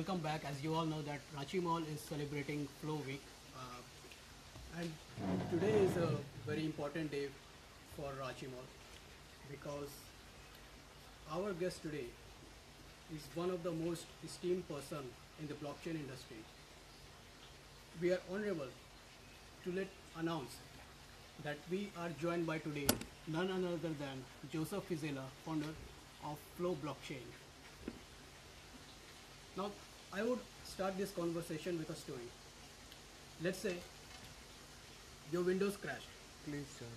welcome back. As you all know that Ranchi Mall is celebrating FLO Week. Uh, and today is a very important day for Ranchi Mall because our guest today is one of the most esteemed person in the blockchain industry. We are honorable to let announce that we are joined by today none other than Joseph Fiscella, founder of FLO Blockchain. Now, I would start this conversation with a story. Let's say your Windows crashed Please join.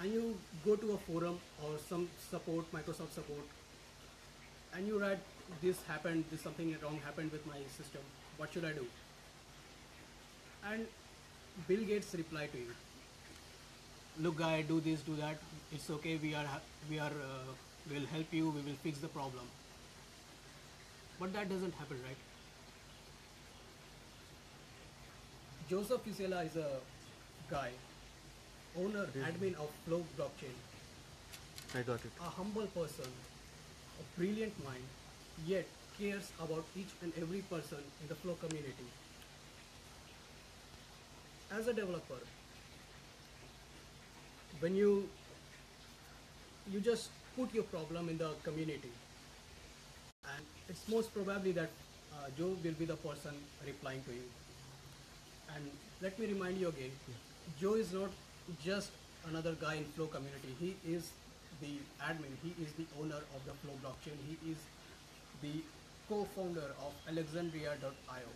and you go to a forum or some support, Microsoft support, and you write, this happened, this something wrong happened with my system, what should I do? And Bill Gates reply to you, look guy, do this, do that, it's okay, we are, we are, uh, will help you, we will fix the problem. But that doesn't happen, right? Joseph Fiscella is a guy, owner, admin of FLO Blockchain, I got it. a humble person, a brilliant mind, yet cares about each and every person in the FLO community. As a developer, when you you just put your problem in the community, and it's most probably that uh, Joe will be the person replying to you. And let me remind you again, Joe is not just another guy in FLO community. He is the admin. He is the owner of the FLO blockchain. He is the co-founder of Alexandria.io.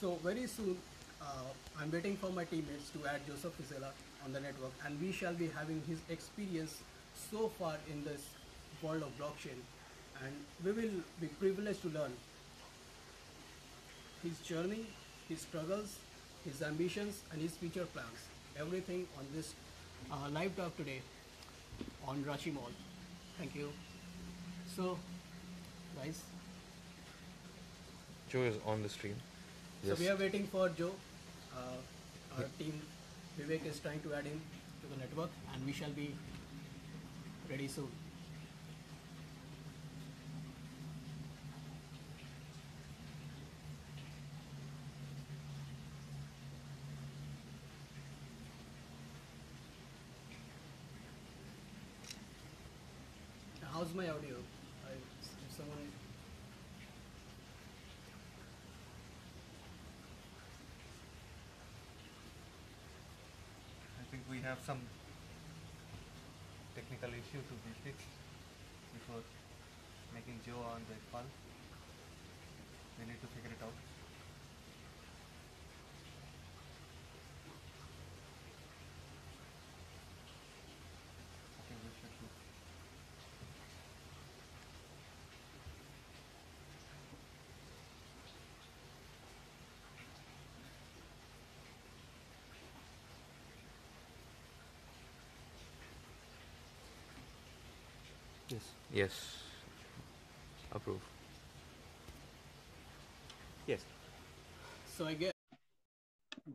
So very soon, uh, I'm waiting for my teammates to add Joseph Fiscella on the network, and we shall be having his experience so far in this world of blockchain, and we will be privileged to learn his journey, his struggles, his ambitions, and his future plans. Everything on this uh, live talk today on Ranchi Mall. Thank you. So, guys, Joe is on the stream. Yes. so we are waiting for Joe. Uh, our team Vivek is trying to add him to the network, and we shall be ready soon. How's my audio? I, if someone I think we have some technical issue to be fixed before making Joe on the call. We need to figure it out. Yes. Yes. Approve. Yes. So I guess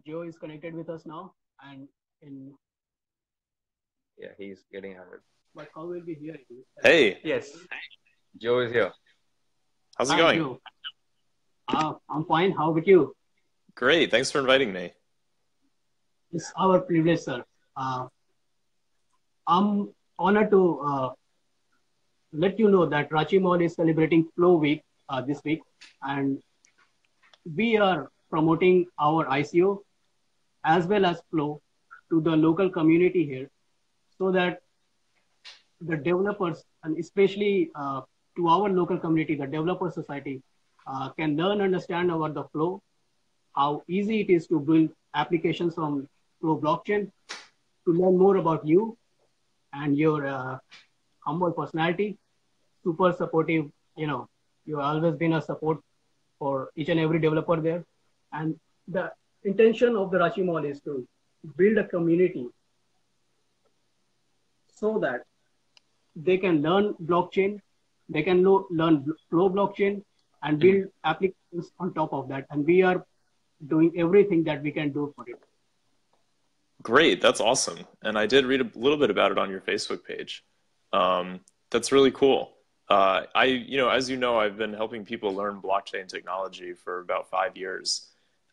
Joe is connected with us now, and in Yeah, he's getting added. but how will we hear you? Hey, Yes. Joe is here. how's it Hi, going? Joe. Uh, I'm fine. How about you? Great. Thanks for inviting me. It's our privilege, sir. Uh, I'm honored to uh, let you know that Ranchi Mall is celebrating FLO Week uh, this week, and we are promoting our ICO as well as FLO to the local community here, so that the developers and especially uh, to our local community, the developer society, uh, can learn, understand about the FLO, how easy it is to build applications from Flow blockchain, to learn more about you and your uh, humble personality, super supportive. You know, you've always been a support for each and every developer there. And the intention of the Ranchi Mall is to build a community so that they can learn blockchain, they can lo- learn FLO blockchain, and build applications on top of that. And we are doing everything that we can do for it. Great. That's awesome. And I did read a little bit about it on your Facebook page. Um, that's really cool. Uh, I, you know, as you know, I've been helping people learn blockchain technology for about five years.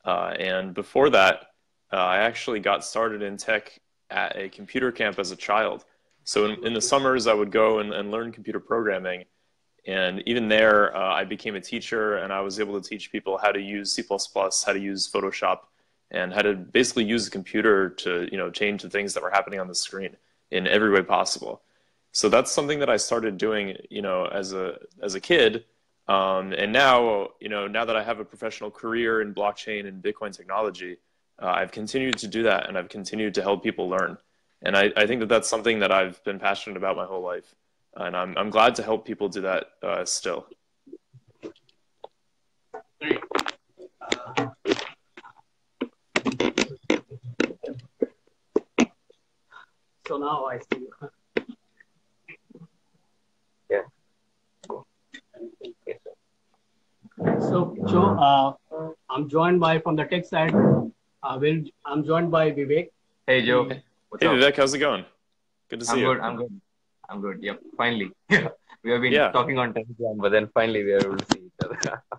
Uh, and before that, uh, I actually got started in tech at a computer camp as a child. So in, in the summers, I would go and, and learn computer programming. And even there, uh, I became a teacher and I was able to teach people how to use C++, how to use Photoshop, and how to basically use the computer to, you know, change the things that were happening on the screen in every way possible. So that's something that I started doing, you know, as a as a kid. Um, and now, you know, now that I have a professional career in blockchain and Bitcoin technology, uh, I've continued to do that, and I've continued to help people learn. And I, I think that that's something that I've been passionate about my whole life, and I'm I'm glad to help people do that uh, still. So now I see. So, Joe, uh, I'm joined by from the tech side. Uh, will I'm joined by Vivek. Hey Joe. What's Hey up? Vivek, how's it going? Good to see I'm you. good. I'm good. I'm good. Yep. Finally. we have been Yeah. talking on Telegram, but then finally we are able to see each other.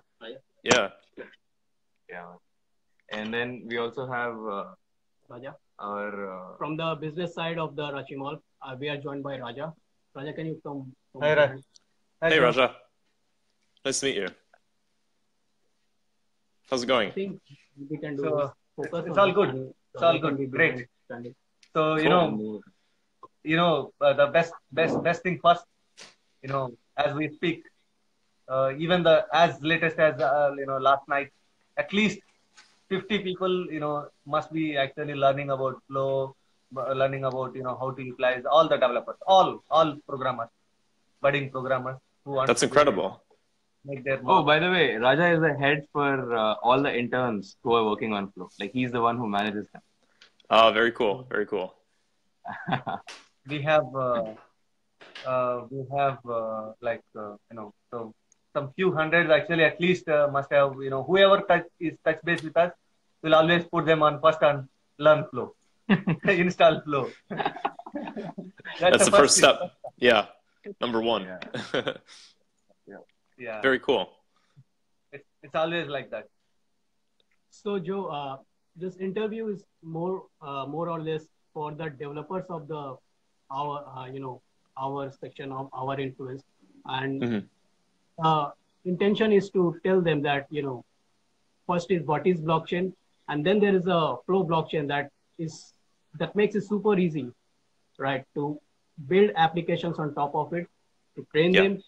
Yeah, yeah. And then we also have uh, Raja. our uh, From the business side of the Ranchi Mall, uh, we are joined by Raja. Raja, can you come? come Hi, Raj. Hey, Raja. Nice to meet you. How's it I going? think we can do So, focus it's all good. understanding. It's all good. Great. good at understanding. So you know, you know, uh, the best, best, best thing first. You know, as we speak, uh, even the as latest as uh, you know last night, at least fifty people, you know, must be actually learning about FLO, uh, learning about you know how to utilize all the developers, all all programmers, budding programmers who want That's to incredible. Make their Oh, by the way, Raja is the head for uh, all the interns who are working on FLO. Like he's the one who manages them. Oh, very cool. Very cool. we have uh, uh, we have uh, like uh, you know so some few hundreds actually at least uh, must have you know whoever touch is touch base with us will always put them on first on learn FLO install FLO That's the first step. Yeah, number one. yeah Very cool. it's, it's always like that So, Joe, uh, this interview is more, uh, more or less for the developers of the our, uh, you know, our section of our influence, and Mhm. uh, intention is to tell them that you know, first is what is blockchain, and then there is a FLO blockchain that is that makes it super easy, right, to build applications on top of it, to train Yeah. them, and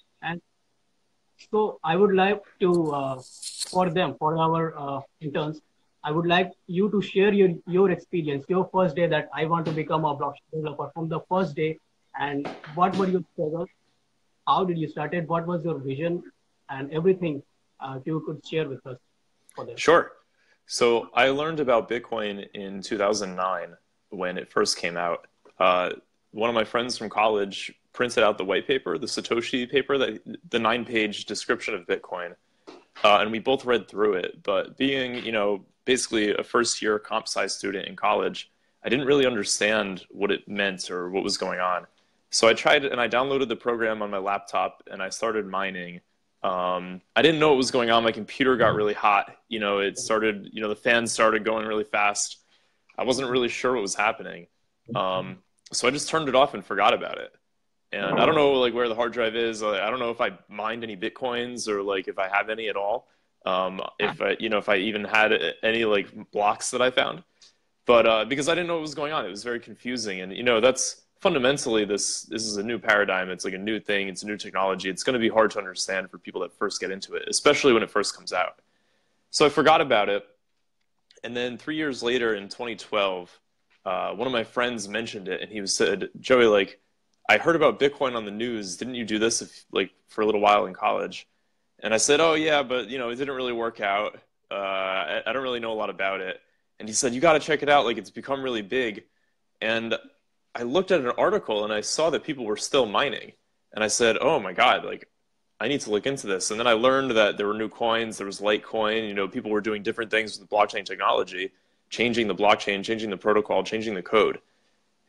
so I would like to, uh, for them, for our uh, interns, I would like you to share your your experience, your first day that I want to become a blockchain developer from the first day, and what were your struggles? How did you start it? What was your vision, and everything? Uh, you could share with us for this. Sure. So I learned about Bitcoin in 2009 when it first came out. Uh, one of my friends from college printed out the white paper, the Satoshi paper, that the nine-page description of Bitcoin, uh, and we both read through it. But being, you know, basically a first-year comp sci student in college, I didn't really understand what it meant or what was going on. So I tried and I downloaded the program on my laptop and I started mining. Um, I didn't know what was going on. My computer got really hot. You know, it started, you know, the fans started going really fast. I wasn't really sure what was happening. Um, so I just turned it off and forgot about it. And I don't know like where the hard drive is. I don't know if I mined any bitcoins or like if I have any at all. Um, if I, you know, if I even had any like blocks that I found, but uh, because I didn't know what was going on, it was very confusing. And you know, that's fundamentally this. This is a new paradigm. It's like a new thing. It's a new technology. It's going to be hard to understand for people that first get into it, especially when it first comes out. So I forgot about it, and then three years later, in 2012, uh, one of my friends mentioned it, and he said, "Joey, like, I heard about Bitcoin on the news. Didn't you do this if, like for a little while in college?" And I said, "Oh yeah, but you know, it didn't really work out. Uh, I, I don't really know a lot about it." And he said, "You got to check it out. Like, it's become really big." And I looked at an article and I saw that people were still mining, and I said, "Oh my god, like." I need to look into this. And then I learned that there were new coins, there was Litecoin, you know, people were doing different things with the blockchain technology, changing the blockchain, changing the protocol, changing the code.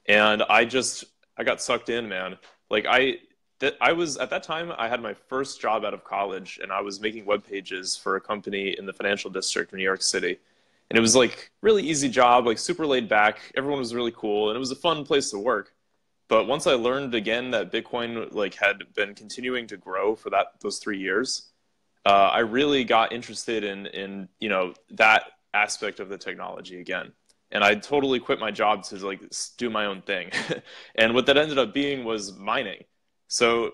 And I just I got sucked in, man. Like I I was at that time I had my first job out of college and I was making web pages for a company in the financial district of New York City. And it was like really easy job, like super laid back. Everyone was really cool and it was a fun place to work. But once I learned again that Bitcoin like had been continuing to grow for that those 3 years, uh, I really got interested in in, you know, that aspect of the technology again and I totally quit my job to like do my own thing. and what that ended up being was mining. So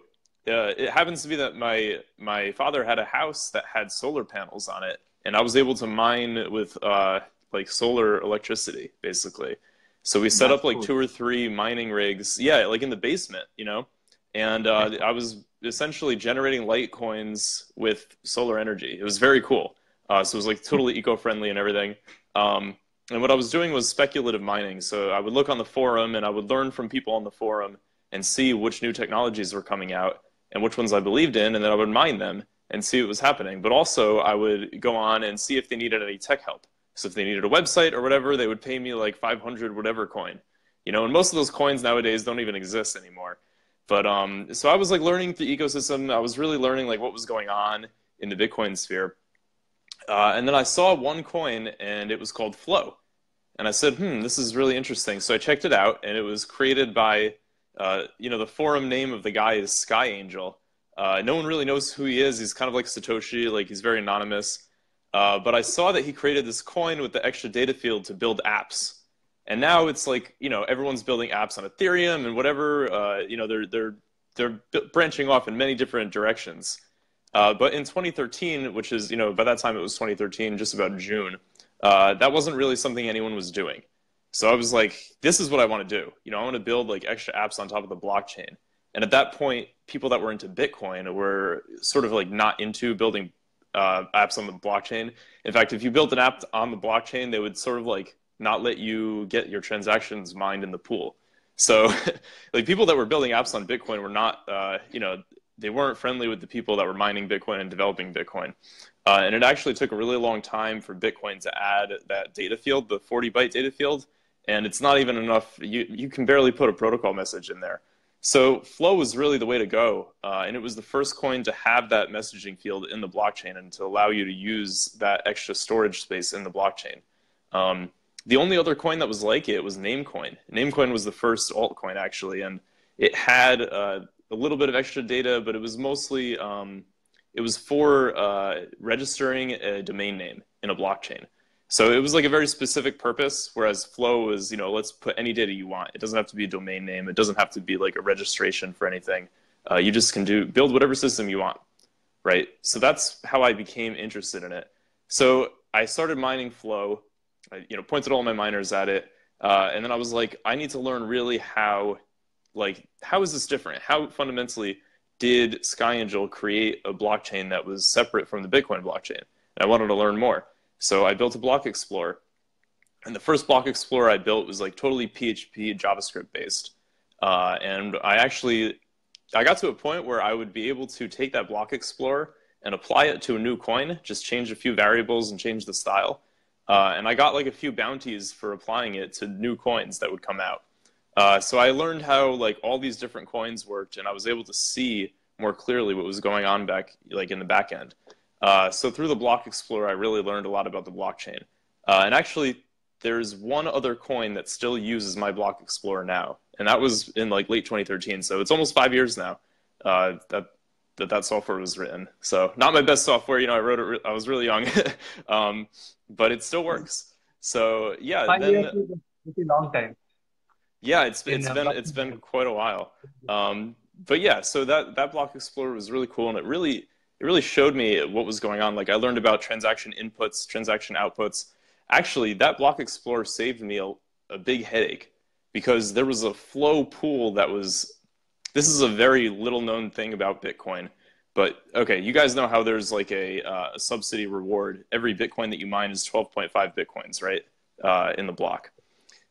uh, it happens to be that my my father had a house that had solar panels on it, and I was able to mine with uh, like solar electricity, basically. So we set That's up like cool. two or three mining rigs, yeah, like in the basement, you know. And uh, I was essentially generating Litecoins with solar energy. It was very cool. Uh, so it was like totally eco-friendly and everything. Um, and what I was doing was speculative mining. So I would look on the forum and I would learn from people on the forum and see which new technologies were coming out and which ones I believed in, and then I would mine them and see what was happening. But also, I would go on and see if they needed any tech help. So if they needed a website or whatever, they would pay me like 500 whatever coin. You know, and most of those coins nowadays don't even exist anymore. But um, so I was like learning the ecosystem. I was really learning like what was going on in the Bitcoin sphere. Uh, and then I saw one coin, and it was called FLO. And I said, "Hmm, this is really interesting." So I checked it out, and it was created by, uh, you know, the forum name of the guy is Sky Angel. Uh, no one really knows who he is. He's kind of like Satoshi, like he's very anonymous. Uh, but I saw that he created this coin with the extra data field to build apps. And now it's like you know everyone's building apps on Ethereum and whatever. Uh, you know they're they're they're branching off in many different directions. Uh, but in 2013, which is you know by that time it was 2013, just about June, uh, that wasn't really something anyone was doing. So I was like, this is what I want to do. You know, I want to build like extra apps on top of the blockchain. And at that point, people that were into Bitcoin were sort of like not into building uh, apps on the blockchain. In fact, if you built an app on the blockchain, they would sort of like not let you get your transactions mined in the pool. So, like people that were building apps on Bitcoin were not, uh, you know, they weren't friendly with the people that were mining Bitcoin and developing Bitcoin. Uh, and it actually took a really long time for Bitcoin to add that data field, the 40 byte data field. And it's not even enough. You, you can barely put a protocol message in there. So FLO was really the way to go. Uh, and it was the first coin to have that messaging field in the blockchain and to allow you to use that extra storage space in the blockchain. Um, the only other coin that was like it was Namecoin. Namecoin was the first altcoin, actually. And it had uh, a little bit of extra data, but it was mostly um, it was for uh, registering a domain name in a blockchain. So it was like a very specific purpose, whereas FLO was, you know, let's put any data you want. It doesn't have to be a domain name. It doesn't have to be like a registration for anything. Uh, you just can do build whatever system you want, right? So that's how I became interested in it. So I started mining FLO. I, you know, pointed all my miners at it, uh, and then I was like, I need to learn really how, like, how is this different? How fundamentally did SkyAngel create a blockchain that was separate from the Bitcoin blockchain? And I wanted to learn more. So I built a block explorer. And the first block explorer I built was like totally PHP JavaScript based. Uh, and I actually, I got to a point where I would be able to take that block explorer and apply it to a new coin, just change a few variables and change the style. Uh, and I got like a few bounties for applying it to new coins that would come out. Uh, so I learned how like all these different coins worked, and I was able to see more clearly what was going on back like in the back end. Uh, so through the Block Explorer, I really learned a lot about the blockchain. Uh, and actually, there's one other coin that still uses my Block Explorer now, and that was in like late 2013. So it's almost five years now uh, that that that software was written. So not my best software, you know. I wrote it. I was really young, um, but it still works. So yeah, Five then years is a long time. Yeah, it's it's been it's been quite a while. Um, but yeah, so that that block explorer was really cool, and it really it really showed me what was going on. Like I learned about transaction inputs, transaction outputs. Actually, that block explorer saved me a, a big headache because there was a FLO pool that was. This is a very little known thing about Bitcoin, but okay, you guys know how there's like a, uh, a subsidy reward. Every Bitcoin that you mine is 12.5 Bitcoins, right, uh, in the block.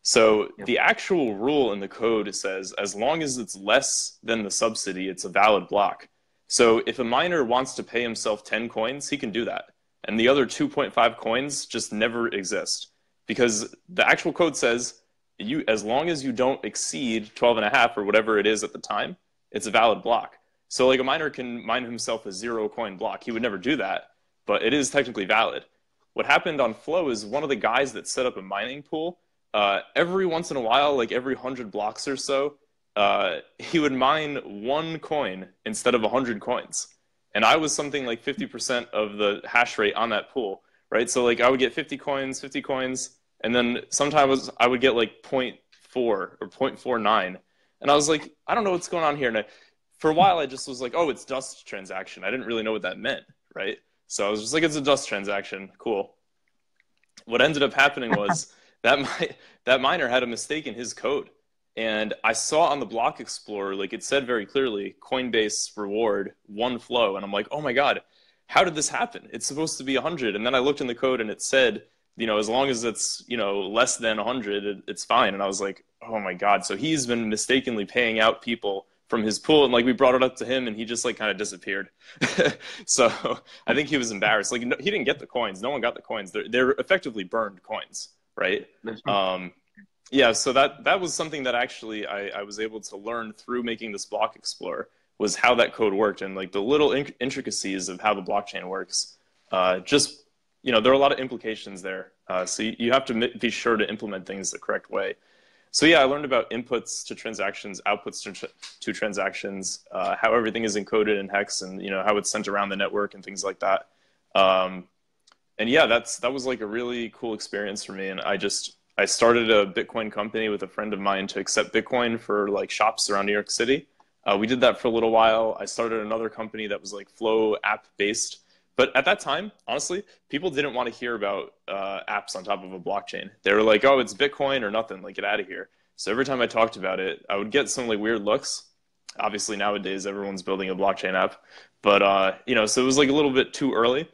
So the actual rule in the code says as long as it's less than the subsidy, it's a valid block. So if a miner wants to pay himself 10 coins, he can do that. And the other 2.5 coins just never exist because the actual code says you as long as you don't exceed 12 and a half or whatever it is at the time, it's a valid block. So like a miner can mine himself a zero coin block. He would never do that, but it is technically valid. What happened on FLO is one of the guys that set up a mining pool. Uh, every once in a while, like every hundred blocks or so, uh, he would mine one coin instead of a hundred coins, and I was something like fifty percent of the hash rate on that pool, right? So like I would get fifty coins, fifty coins, and then sometimes I would get like 0.4 or 0.49, and I was like, I don't know what's going on here, and I, for a while I just was like, oh, it's dust transaction. I didn't really know what that meant, right? So I was just like, it's a dust transaction, cool. What ended up happening was that that miner had a mistake in his code, and I saw on the block explorer like it said very clearly Coinbase reward one FLO, and I'm like, oh my god, how did this happen? It's supposed to be 100, and then I looked in the code and it said, you know, as long as it's you know less than 100, it, it's fine. And I was like, oh my god, so he's been mistakenly paying out people from his pool. And like we brought it up to him and he just like kind of disappeared. So i think he was embarrassed. Like no, he didn't get the coins. No one got the coins. They're, they're effectively burned coins right? Um, yeah so that that was something that actually I, I was able to learn through making this block explorer was how that code worked and like the little in- intricacies of how the blockchain works. Uh, just you know there are a lot of implications there. Uh, so you, you have to be sure to implement things the correct way. So yeah, I learned about inputs to transactions, outputs to, to transactions, uh, how everything is encoded in hex, and you know how it's sent around the network and things like that. Um, and yeah, that's that was like a really cool experience for me. And I just I started a Bitcoin company with a friend of mine to accept Bitcoin for like shops around New York City. Uh, we did that for a little while. I started another company that was like FLO app based. But at that time, honestly, people didn't want to hear about uh, apps on top of a blockchain. They were like, "Oh, it's Bitcoin or nothing. Like, get out of here." So every time I talked about it, I would get some like weird looks. Obviously, nowadays everyone's building a blockchain app, but uh, you know, so it was like a little bit too early.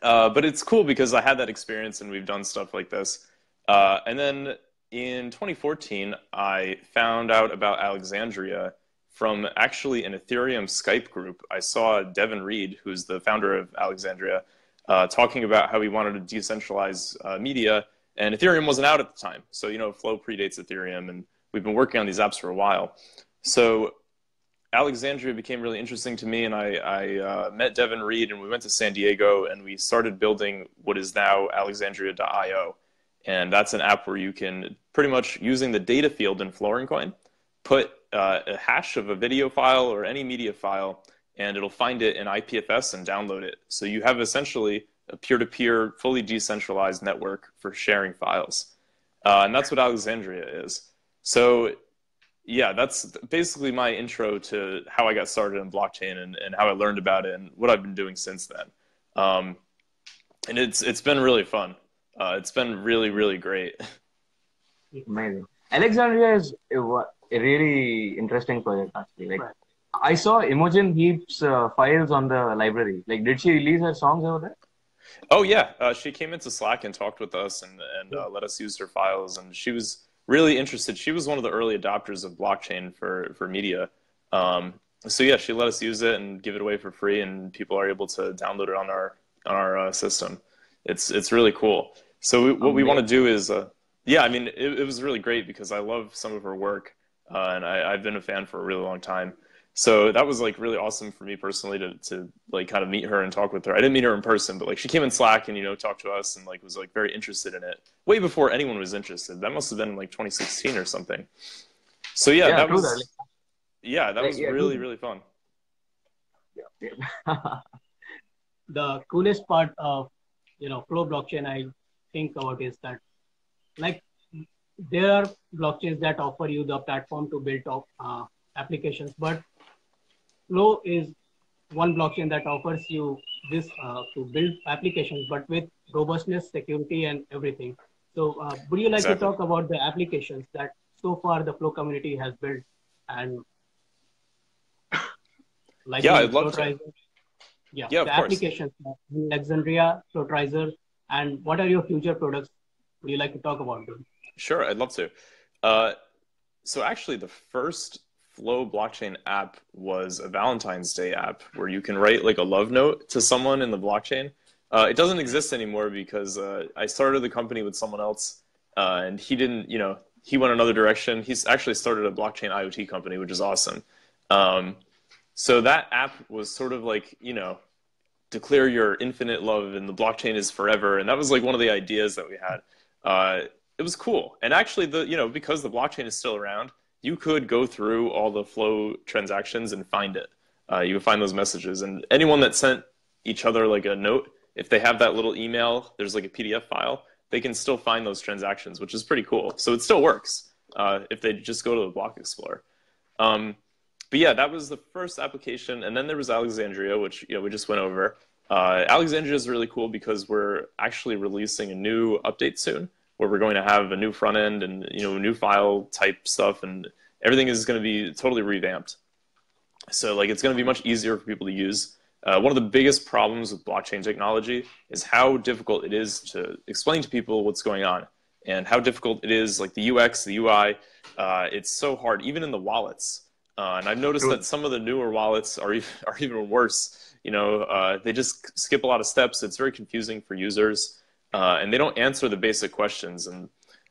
Uh, but it's cool because I had that experience and we've done stuff like this. Uh, and then in 2014, I found out about Alexandria from actually an Ethereum Skype group. I saw Devon Read, who's the founder of Alexandria, uh, talking about how he wanted to decentralize uh, media, and Ethereum wasn't out at the time. So, you know, FLO predates Ethereum, and we've been working on these apps for a while. So, Alexandria became really interesting to me, and I, I uh, met Devon Read, and we went to San Diego, and we started building what is now Alexandria.io. And that's an app where you can pretty much using the data field in Florincoin, put uh, a hash of a video file or any media file, and it'll find it in IPFS and download it. So you have essentially a peer-to-peer, fully decentralized network for sharing files, uh, and that's what Alexandria is. So yeah, that's basically my intro to how I got started in blockchain and, and how I learned about it and what I've been doing since then. Um, and it's it's been really fun. Uh, it's been really really great. Amazing. Alexandria is a really interesting project actually. Like right. I saw Imogen Heap's uh, files on the library. Like, did she release her songs over there? Oh yeah, uh, she came into Slack and talked with us and and uh, let us use her files, and she was really interested. She was one of the early adopters of blockchain for for media. Um, so yeah, she let us use it and give it away for free, and people are able to download it on our on our uh, system. It's it's really cool. So we, what we want to do is, uh, yeah, I mean, it, it was really great because I love some of her work uh, and I, have been a fan for a really long time. So that was like really awesome for me personally to to like kind of meet her and talk with her. I didn't meet her in person, but like she came in Slack and you know talked to us and like was like very interested in it way before anyone was interested. That must have been like 2016 or something. So yeah, yeah that was yeah that was yeah, really really fun. Yeah. the coolest part of you know FLO blockchain I think about is that like there are blockchains that offer you the platform to build top, uh, applications, but FLO is one blockchain that offers you this uh, to build applications, but with robustness, security, and everything. So, uh, would you like exactly. to talk about the applications that so far the FLO community has built and like yeah, I'd love to. Yeah, yeah the applications, Alexandria, Flotorizer, and what are your future products? Would you like to talk about them? Sure, I'd love to. Uh, so actually, the first FLO blockchain app was a Valentine's Day app where you can write like a love note to someone in the blockchain. Uh, it doesn't exist anymore because uh, I started the company with someone else, uh, and he didn't. You know, he went another direction. He's actually started a blockchain IoT company, which is awesome. Um, So that app was sort of like, you know, declare your infinite love and the blockchain is forever. And that was like one of the ideas that we had. Uh, it was cool. And actually, the you know because the blockchain is still around, you could go through all the FLO transactions and find it. Uh, you would find those messages, and anyone that sent each other like a note, if they have that little email, there's like a PDF file, they can still find those transactions, which is pretty cool. So it still works uh, if they just go to the Block Explorer. Um, but yeah, that was the first application, and then there was Alexandria, which you know we just went over. Uh, Alexandria is really cool because we're actually releasing a new update soon, where we're going to have a new front end and you know new file type stuff, and everything is going to be totally revamped. So like it's going to be much easier for people to use. Uh, one of the biggest problems with blockchain technology is how difficult it is to explain to people what's going on and how difficult it is, like the UX, the UI. Uh, it's so hard, even in the wallets. Uh, and I've noticed that some of the newer wallets are even, are even worse. You know, uh, they just skip a lot of steps. It's very confusing for users, uh, and they don't answer the basic questions, and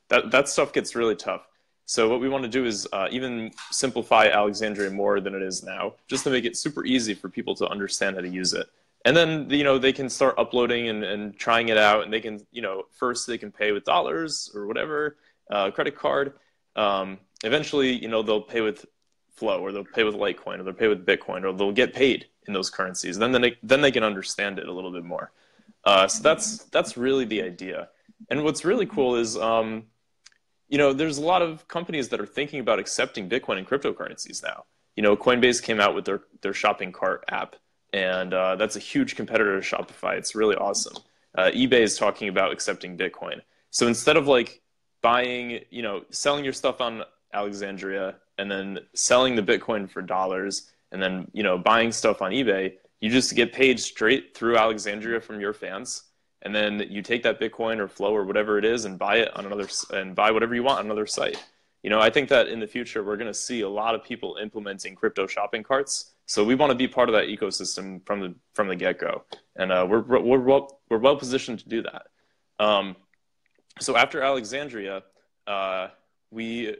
that that stuff gets really tough. So what we want to do is uh, even simplify Alexandria more than it is now, just to make it super easy for people to understand how to use it. And then you know they can start uploading and, and trying it out, and they can you know first they can pay with dollars or whatever, uh, credit card. Um, eventually, you know they'll pay with FLO, or they'll pay with Litecoin, or they'll pay with Bitcoin, or they'll get paid in those currencies. Then they, then they can understand it a little bit more. Uh, so that's that's really the idea. And what's really cool is, um, you know, there's a lot of companies that are thinking about accepting Bitcoin and cryptocurrencies now. You know, Coinbase came out with their their shopping cart app, and uh, that's a huge competitor to Shopify. It's really awesome. Uh, eBay is talking about accepting Bitcoin. So instead of like buying, you know, selling your stuff on Alexandria and then selling the Bitcoin for dollars and then, you know, buying stuff on eBay, you just get paid straight through Alexandria from your fans. And then you take that Bitcoin or FLO or whatever it is and buy it on another and buy whatever you want on another site. You know, I think that in the future we're going to see a lot of people implementing crypto shopping carts. So we want to be part of that ecosystem from the from the get go, and uh, we're we're well, we're well positioned to do that. Um, so after Alexandria, uh, we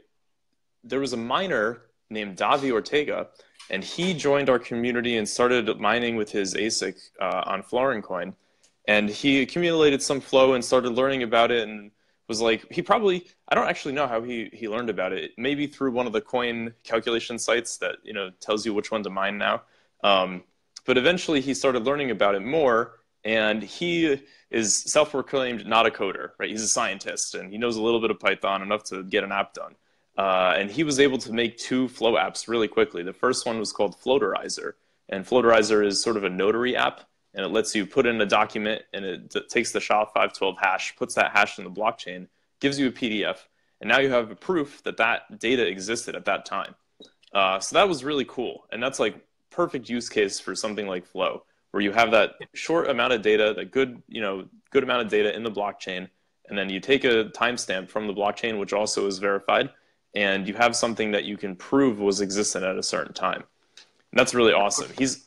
there was a miner named Davi Ortega, and he joined our community and started mining with his ASIC uh, on Florincoin. And he accumulated some FLO and started learning about it and was like, he probably, I don't actually know how he, he learned about it. Maybe through one of the coin calculation sites that, you know, tells you which one to mine now. Um, but eventually he started learning about it more and he is self-proclaimed not a coder, right? He's a scientist and he knows a little bit of Python enough to get an app done. Uh, and he was able to make two FLO apps really quickly. The first one was called Flotorizer, and Flotorizer is sort of a notary app, and it lets you put in a document, and it takes the SHA-512 hash, puts that hash in the blockchain, gives you a PDF, and now you have a proof that that data existed at that time. Uh, so that was really cool, and that's like perfect use case for something like FLO, where you have that short amount of data, that good, you know, good amount of data in the blockchain, and then you take a timestamp from the blockchain, which also is verified, and you have something that you can prove was existent at a certain time. And that's really awesome. He's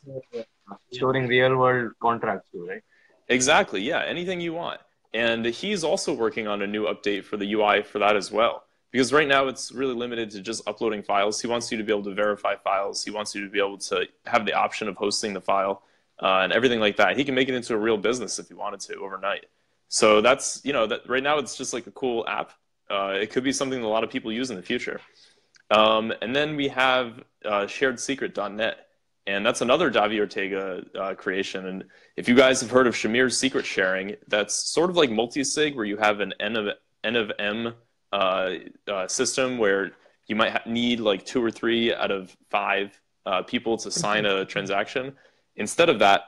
storing real world contracts too, right? Exactly. Yeah. Anything you want. And he's also working on a new update for the UI for that as well. Because right now it's really limited to just uploading files. He wants you to be able to verify files. He wants you to be able to have the option of hosting the file uh, and everything like that. He can make it into a real business if he wanted to overnight. So that's you know that right now it's just like a cool app uh, it could be something that a lot of people use in the future. Um, and then we have uh, sharedsecret.net. And that's another Davi Ortega uh, creation. And if you guys have heard of Shamir's secret sharing, that's sort of like multi-sig, where you have an N of, N of M uh, uh, system where you might need like two or three out of five uh, people to sign a transaction. Instead of that,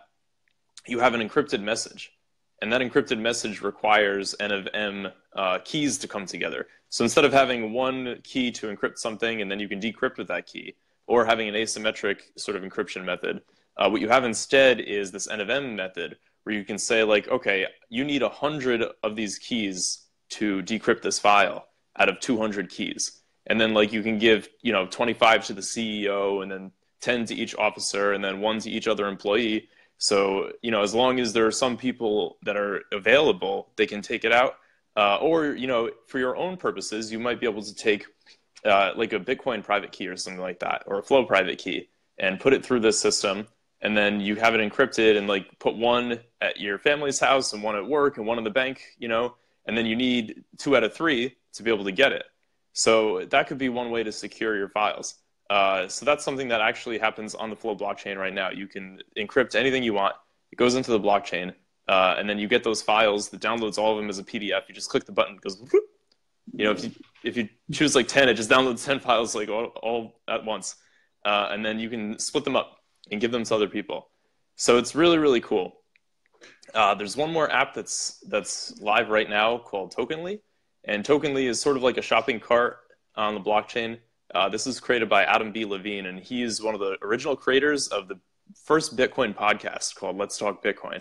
you have an encrypted message and that encrypted message requires n of m uh, keys to come together. So instead of having one key to encrypt something and then you can decrypt with that key, or having an asymmetric sort of encryption method, uh, what you have instead is this n of m method where you can say like, okay, you need 100 of these keys to decrypt this file out of 200 keys. And then like you can give, you know, 25 to the CEO and then 10 to each officer and then one to each other employee so, you know, as long as there are some people that are available, they can take it out. Uh, or, you know, for your own purposes, you might be able to take uh, like a Bitcoin private key or something like that, or a FLO private key. and put it through this system, and then you have it encrypted and like put one at your family's house and one at work and one in the bank, you know, and then you need two out of three to be able to get it. So that could be one way to secure your files. Uh, so that's something that actually happens on the FLO blockchain right now. You can encrypt anything you want. It goes into the blockchain, uh, and then you get those files. that downloads all of them as a PDF. You just click the button, it goes. Whoop. You know, if you if you choose like ten, it just downloads ten files like all, all at once, uh, and then you can split them up and give them to other people. So it's really really cool. Uh, there's one more app that's that's live right now called Tokenly, and Tokenly is sort of like a shopping cart on the blockchain. Uh, this is created by Adam B. Levine, and he's one of the original creators of the first Bitcoin podcast called Let's Talk Bitcoin.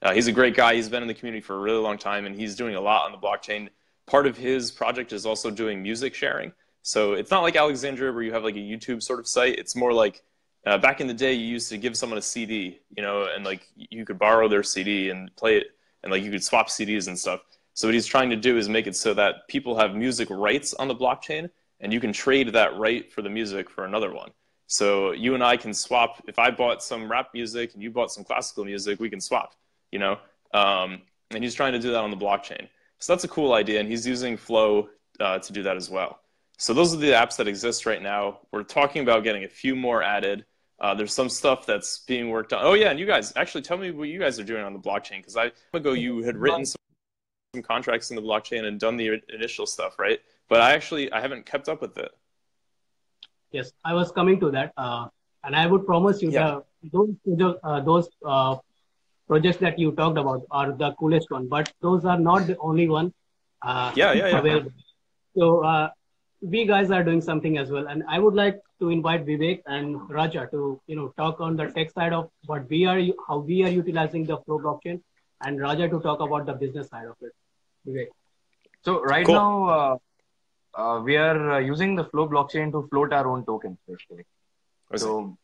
Uh, he's a great guy. He's been in the community for a really long time, and he's doing a lot on the blockchain. Part of his project is also doing music sharing. So it's not like Alexandria where you have like a YouTube sort of site. It's more like uh, back in the day, you used to give someone a CD, you know, and like you could borrow their CD and play it, and like you could swap CDs and stuff. So what he's trying to do is make it so that people have music rights on the blockchain, and you can trade that right for the music for another one. So you and I can swap. If I bought some rap music and you bought some classical music, we can swap. You know, um, and he's trying to do that on the blockchain. So that's a cool idea, and he's using FLO uh, to do that as well. So those are the apps that exist right now. We're talking about getting a few more added. Uh, there's some stuff that's being worked on. Oh yeah, and you guys actually tell me what you guys are doing on the blockchain because I ago you had written some, some contracts in the blockchain and done the initial stuff, right? But I actually I haven't kept up with it. Yes, I was coming to that, uh, and I would promise you Yeah. that those uh, those uh, projects that you talked about are the coolest one, but those are not the only one. Uh, Yeah, yeah, yeah. available. So uh, we guys are doing something as well, and I would like to invite Vivek and Raja to you know talk on the tech side of what we are how we are utilizing the FLO blockchain, and Raja to talk about the business side of it. Vivek. So right Cool. now, uh, we are uh, using the FLO blockchain to float our own tokens, basically. Was So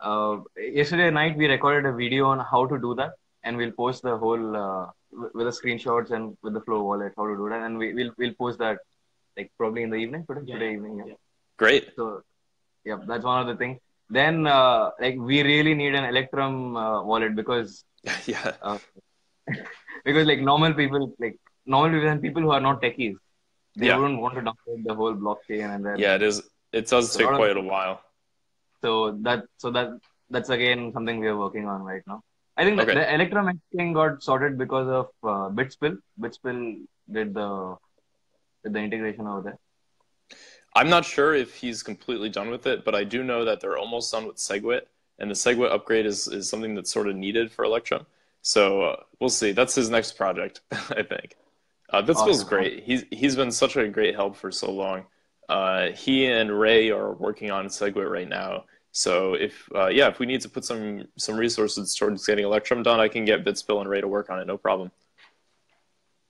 uh, yesterday night we recorded a video on how to do that, and we'll post the whole uh, with the screenshots and with the FLO wallet how to do that, and we, we'll we'll post that like probably in the evening today, Yeah. today evening. Yeah. Great. So yeah, that's one of the things. Then uh, like we really need an Electrum uh, wallet because yeah. uh, because like normal people like normal people and people who are not techies they Yeah. wouldn't want to download the whole blockchain and then Yeah, it is. It does take lot of- quite a while. so that so that that's again something we are working on right now i think Okay. the, the electrum thing got sorted because of uh, bitspill bitspill did the did the integration over there I'm not sure if he's completely done with it, but I do know that they're almost done with SegWit, and the SegWit upgrade is, is something that's sort of needed for Electrum. So uh, we'll see. That's his next project, I think. Uh, Bitspill's Awesome. great. He's he's been such a great help for so long. Uh, he and Ray are working on SegWit right now. So if uh, yeah, if we need to put some some resources towards getting Electrum done, I can get Bitspill and Ray to work on it. No problem.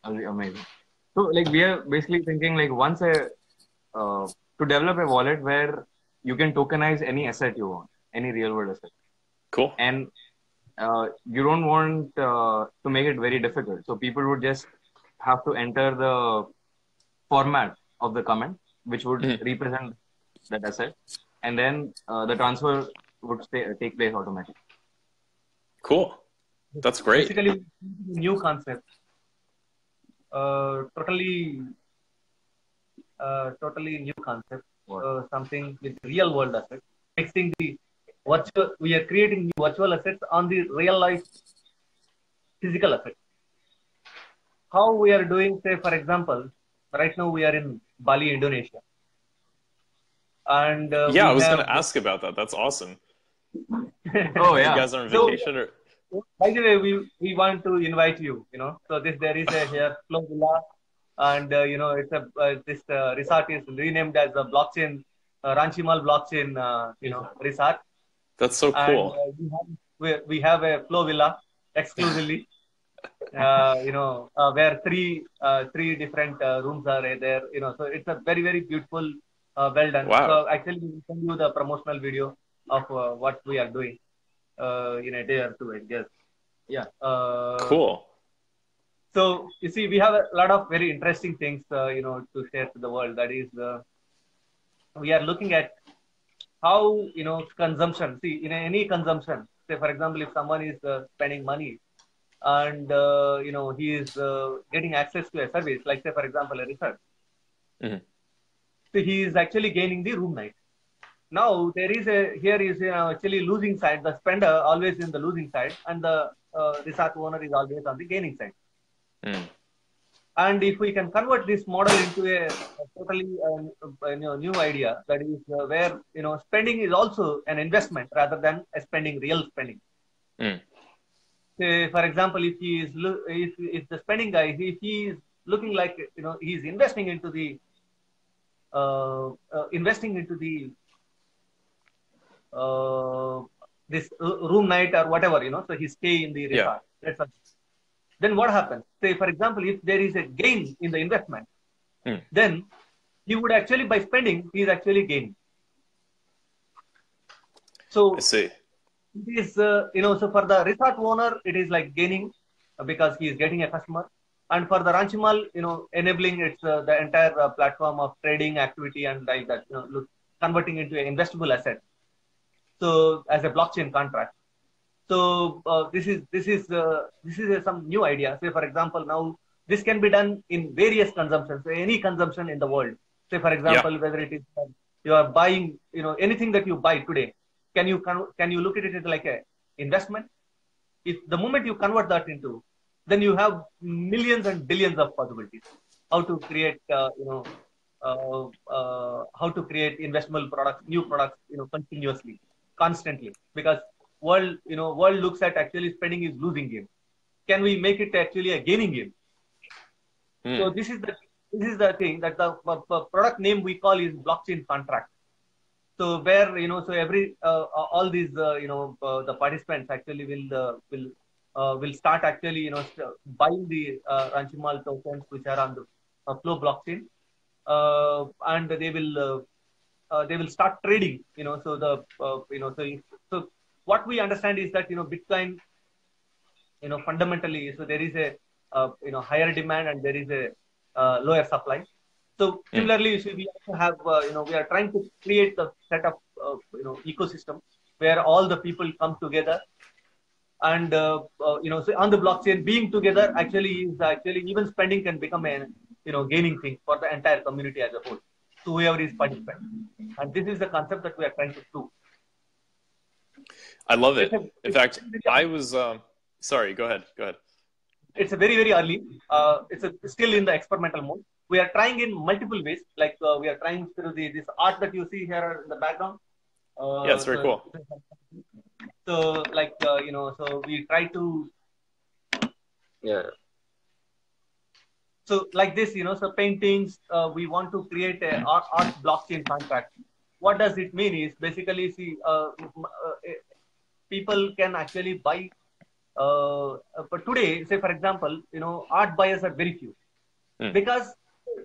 That'll be amazing so like we are basically thinking like once a uh, to develop a wallet where you can tokenize any asset you want any real world asset Cool. and uh, you don't want uh, to make it very difficult. So people would just have to enter the format of the comment, which would Mhm. represent that asset, and then uh, the transfer would stay, take place automatically. Cool. That's great. Basically, new concept. Uh, totally, uh, totally new concept. Uh, something with real world assets. Mixing the virtual, we are creating new virtual assets on the real life physical assets. How we are doing, say, for example, right now we are in Bali, Indonesia. And uh, Yeah, I was have- going to ask about that. That's awesome. Oh You yeah, guys are on So- vacation or by the way, we we want to invite you. You know, so this there is a here Flow Villa, and uh, you know it's a uh, this uh, resort is renamed as a blockchain uh, Ranchi Mall blockchain. Uh, you know, resort. that's so And cool. uh, we have we, we have a Flow Villa exclusively. Uh, you know, uh, where three uh, three different uh, rooms are there. You know, so it's a very very beautiful, uh, well done. Wow. So actually, we will send you the promotional video of uh, what we are doing uh, in a day or two, I guess. Yeah. Uh, Cool. So you see, we have a lot of very interesting things, uh, you know, to share to the world. That is, uh, we are looking at how you know consumption. See, in any consumption, say for example, if someone is uh, spending money and uh, you know he is uh, getting access to a service, like say for example a research, Mhm. so he is actually gaining the room night. Now there is a here is you know, actually losing side. The spender always in the losing side, and the uh, resort owner is always on the gaining side. Mm. And if we can convert this model into a, a totally uh, you know, new idea, that is uh, where you know spending is also an investment rather than a spending real spending. Mm. Say, for example, if he is if if the spending guy if he is looking like you know he is investing into the uh, uh, investing into the uh, this uh, room night or whatever you know so he stay in the Yeah. resort. Then what happens? Say for example, if there is a gain in the investment, Hmm. then he would actually by spending he is actually gaining. So I see. It is uh, you know so for the resort owner it is like gaining because he is getting a customer. And for the Ranchi Mall you know enabling it's uh, the entire uh, platform of trading activity and like that you know look, converting into an investable asset. So as a blockchain contract. So uh, this is this is uh, this is uh, some new idea. Say for example now this can be done in various consumptions so any consumption in the world. Say for example whether it is uh, you are buying you know anything that you buy today can you can you look at it like a investment? If the moment you convert that into then you have millions and billions of possibilities. How to create uh, you know uh, uh, how to create investable products new products you know continuously constantly. Because world you know world looks at actually spending is losing game. Can we make it actually a gaining game? Mm. so this is the this is the thing that the product name we call is blockchain contract. So where you know so every uh, uh, all these uh, you know the participants actually will will will start actually you know buying the uh, Ranchi Mall tokens which are on the FLO blockchain, and they will they will start trading. You know so the you know so so what we understand is that you know Bitcoin you know fundamentally so there is a uh, you know higher demand and there is a uh, lower supply so similarly so we also have uh, you know we are trying to create a set of uh, you know ecosystem where all the people come together and uh, uh, you know so on the blockchain being together actually is actually even spending can become a you know gaining thing for the entire community as a whole so whoever is participant and this is the concept that we are trying to do I love it. In fact, I was. Um, sorry. Go ahead. Go ahead. it's a very very early uh, it's a, still in the experimental mode we are trying in multiple ways like uh, we are trying through the this art that you see here in the background uh, Yeah, it's very so, cool. so like uh, you know so we try to Yeah. so like this you know so paintings uh, we want to create a art, art blockchain contract what does it mean is basically see uh, uh, eh, people can actually buy uh, but today say for example you know art buyers are very few Hmm. because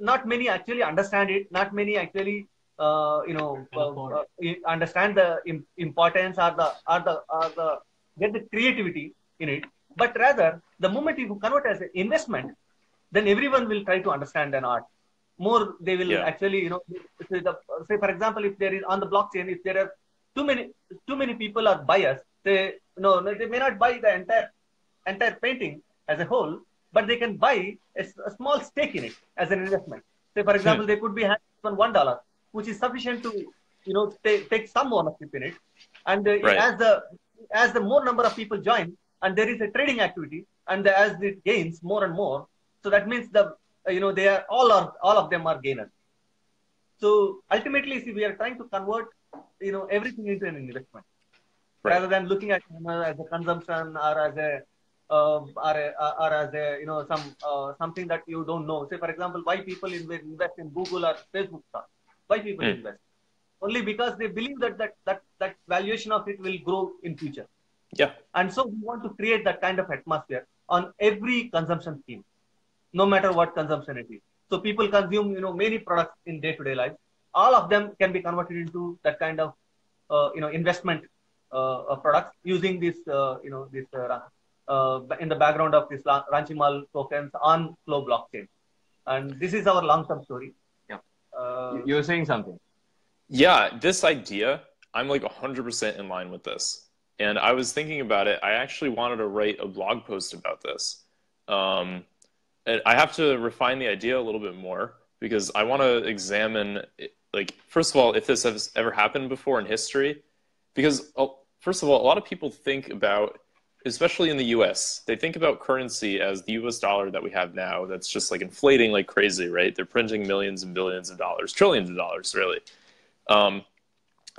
not many actually understand it not many actually uh, you know uh, uh, understand the importance or the or the or the get the creativity in it. But rather the moment you convert as an investment then everyone will try to understand an art. More they will Yeah. actually you know say, the, say for example if there is on the blockchain if there are too many too many people are buyers they no, no they may not buy the entire entire painting as a whole but they can buy a small stake in it as an investment say for example they could be having on one dollar which is sufficient to you know take, take some ownership in it and uh, Right. as the as the more number of people join and there is a trading activity and the, as it gains more and more so that means the uh, you know they are all are all of them are gainers so ultimately see we are trying to convert you know everything into an investment Right. rather than looking at you know, as a consumption or as a uh, or, a, or as a you know some uh, something that you don't know say for example why people inve- invest in google or facebook stock why people Hmm. invest only because they believe that that that that valuation of it will grow in future Yeah. and so we want to create that kind of atmosphere on every consumption scheme, no matter what consumption it is. So people consume, you know, many products in day-to-day life. All of them can be converted into that kind of, uh, you know, investment uh, uh, products using this, uh, you know, this uh, uh, in the background of this la- Ranchi Mall tokens on FLO blockchain. And this is our long-term story. Yeah. Uh, You- You were saying something. Yeah, this idea I'm like 100% in line with this. And I was thinking about it. I actually wanted to write a blog post about this. Um, and I have to refine the idea a little bit more because I want to examine, like, first of all, if this has ever happened before in history. Because, uh, first of all, a lot of people think about, especially in the US, they think about currency as the US dollar that we have now that's just like inflating like crazy, right? They're printing millions and billions of dollars, trillions of dollars, really. Um,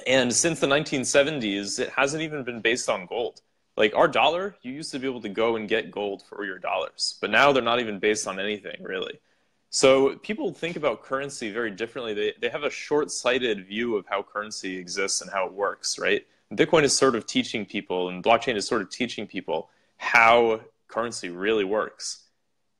and since the 1970s, it hasn't even been based on gold. Like our dollar, you used to be able to go and get gold for your dollars, but now they're not even based on anything really. So people think about currency very differently. They, they have a short sighted view of how currency exists and how it works, right? Bitcoin is sort of teaching people, and blockchain is sort of teaching people how currency really works.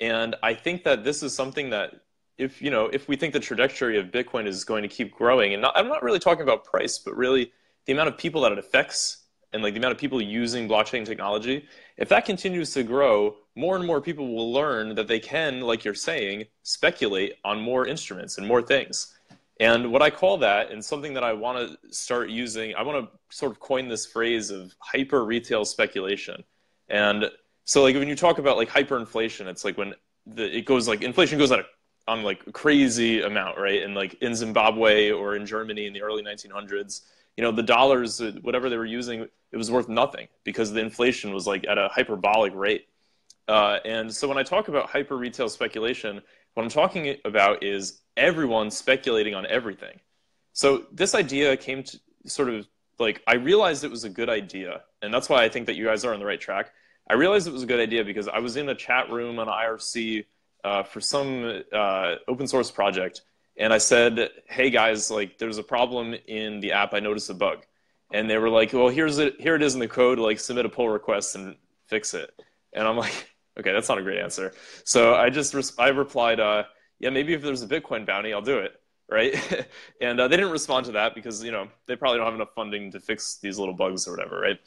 And I think that this is something that if you know if we think the trajectory of Bitcoin is going to keep growing, and not, I'm not really talking about price, but really the amount of people that it affects and like the amount of people using blockchain technology, if that continues to grow, more and more people will learn that they can, like you're saying, speculate on more instruments and more things. And what I call that, and something that I want to start using, I want to sort of coin this phrase of hyper retail speculation. And so, like when you talk about like hyperinflation, it's like when the, it goes like inflation goes a on like a crazy amount, right? And like in Zimbabwe or in Germany in the early 1900s, you know, the dollars, whatever they were using, it was worth nothing because the inflation was like at a hyperbolic rate. Uh, and so when I talk about hyper retail speculation, what I'm talking about is everyone speculating on everything. So this idea came to sort of like I realized it was a good idea, and that's why I think that you guys are on the right track. I realized it was a good idea because I was in a chat room on IRC uh, for some uh, open source project, and I said, "Hey guys, like there's a problem in the app. I noticed a bug." And they were like, "Well, here's it. Here it is in the code. Like submit a pull request and fix it." And I'm like, "Okay, that's not a great answer." So I just res- I replied, uh, "Yeah, maybe if there's a Bitcoin bounty, I'll do it." Right? and uh, they didn't respond to that because you know they probably don't have enough funding to fix these little bugs or whatever, right?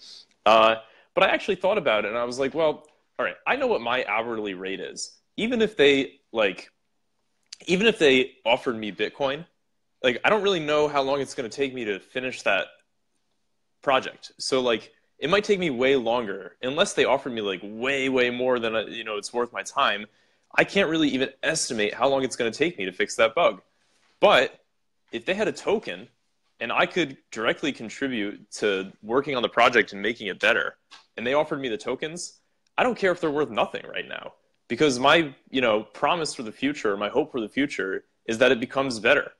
Uh, but I actually thought about it and I was like, well, all right, I know what my hourly rate is. Even if they like even if they offered me Bitcoin, like I don't really know how long it's going to take me to finish that project. So like it might take me way longer unless they offer me like way way more than uh, you know it's worth my time. I can't really even estimate how long it's going to take me to fix that bug. But if they had a token and I could directly contribute to working on the project and making it better, and they offered me the tokens, I don't care if they're worth nothing right now because my you know promise for the future my hope for the future is that it becomes better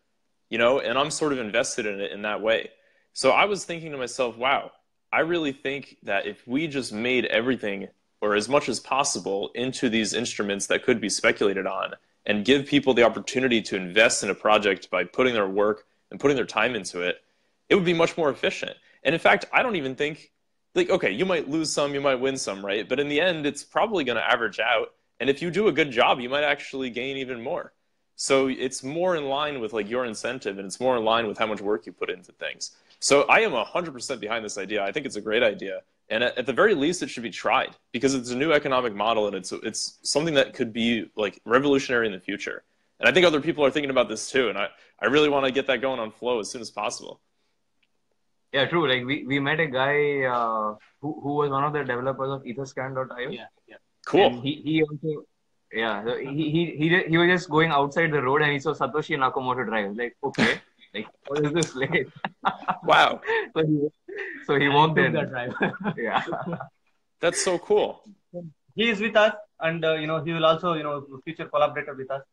you know and i'm sort of invested in it in that way so i was thinking to myself wow i really think that if we just made everything or as much as possible into these instruments that could be speculated on and give people the opportunity to invest in a project by putting their work and putting their time into it it would be much more efficient and in fact i don't even think like okay you might lose some you might win some right but in the end it's probably going to average out and if you do a good job, you might actually gain even more. So it's more in line with like your incentive and it's more in line with how much work you put into things. So I am 100% behind this idea. I think it's a great idea. And at, at the very least, it should be tried because it's a new economic model and it's, it's something that could be like revolutionary in the future. And I think other people are thinking about this too. And I, I really want to get that going on FLO as soon as possible. Yeah, true. Like we, we met a guy uh, who, who was one of the developers of etherscan.io. Yeah, yeah. Cool. And he, he also, yeah, so he, he, he, he was just going outside the road and he saw Satoshi Nakamoto drive. Like, okay, like, what is this place? Wow. so he, so he I walked took in. that drive. Yeah. That's so cool. he is with us and uh, you know he will also you know future collaborator with us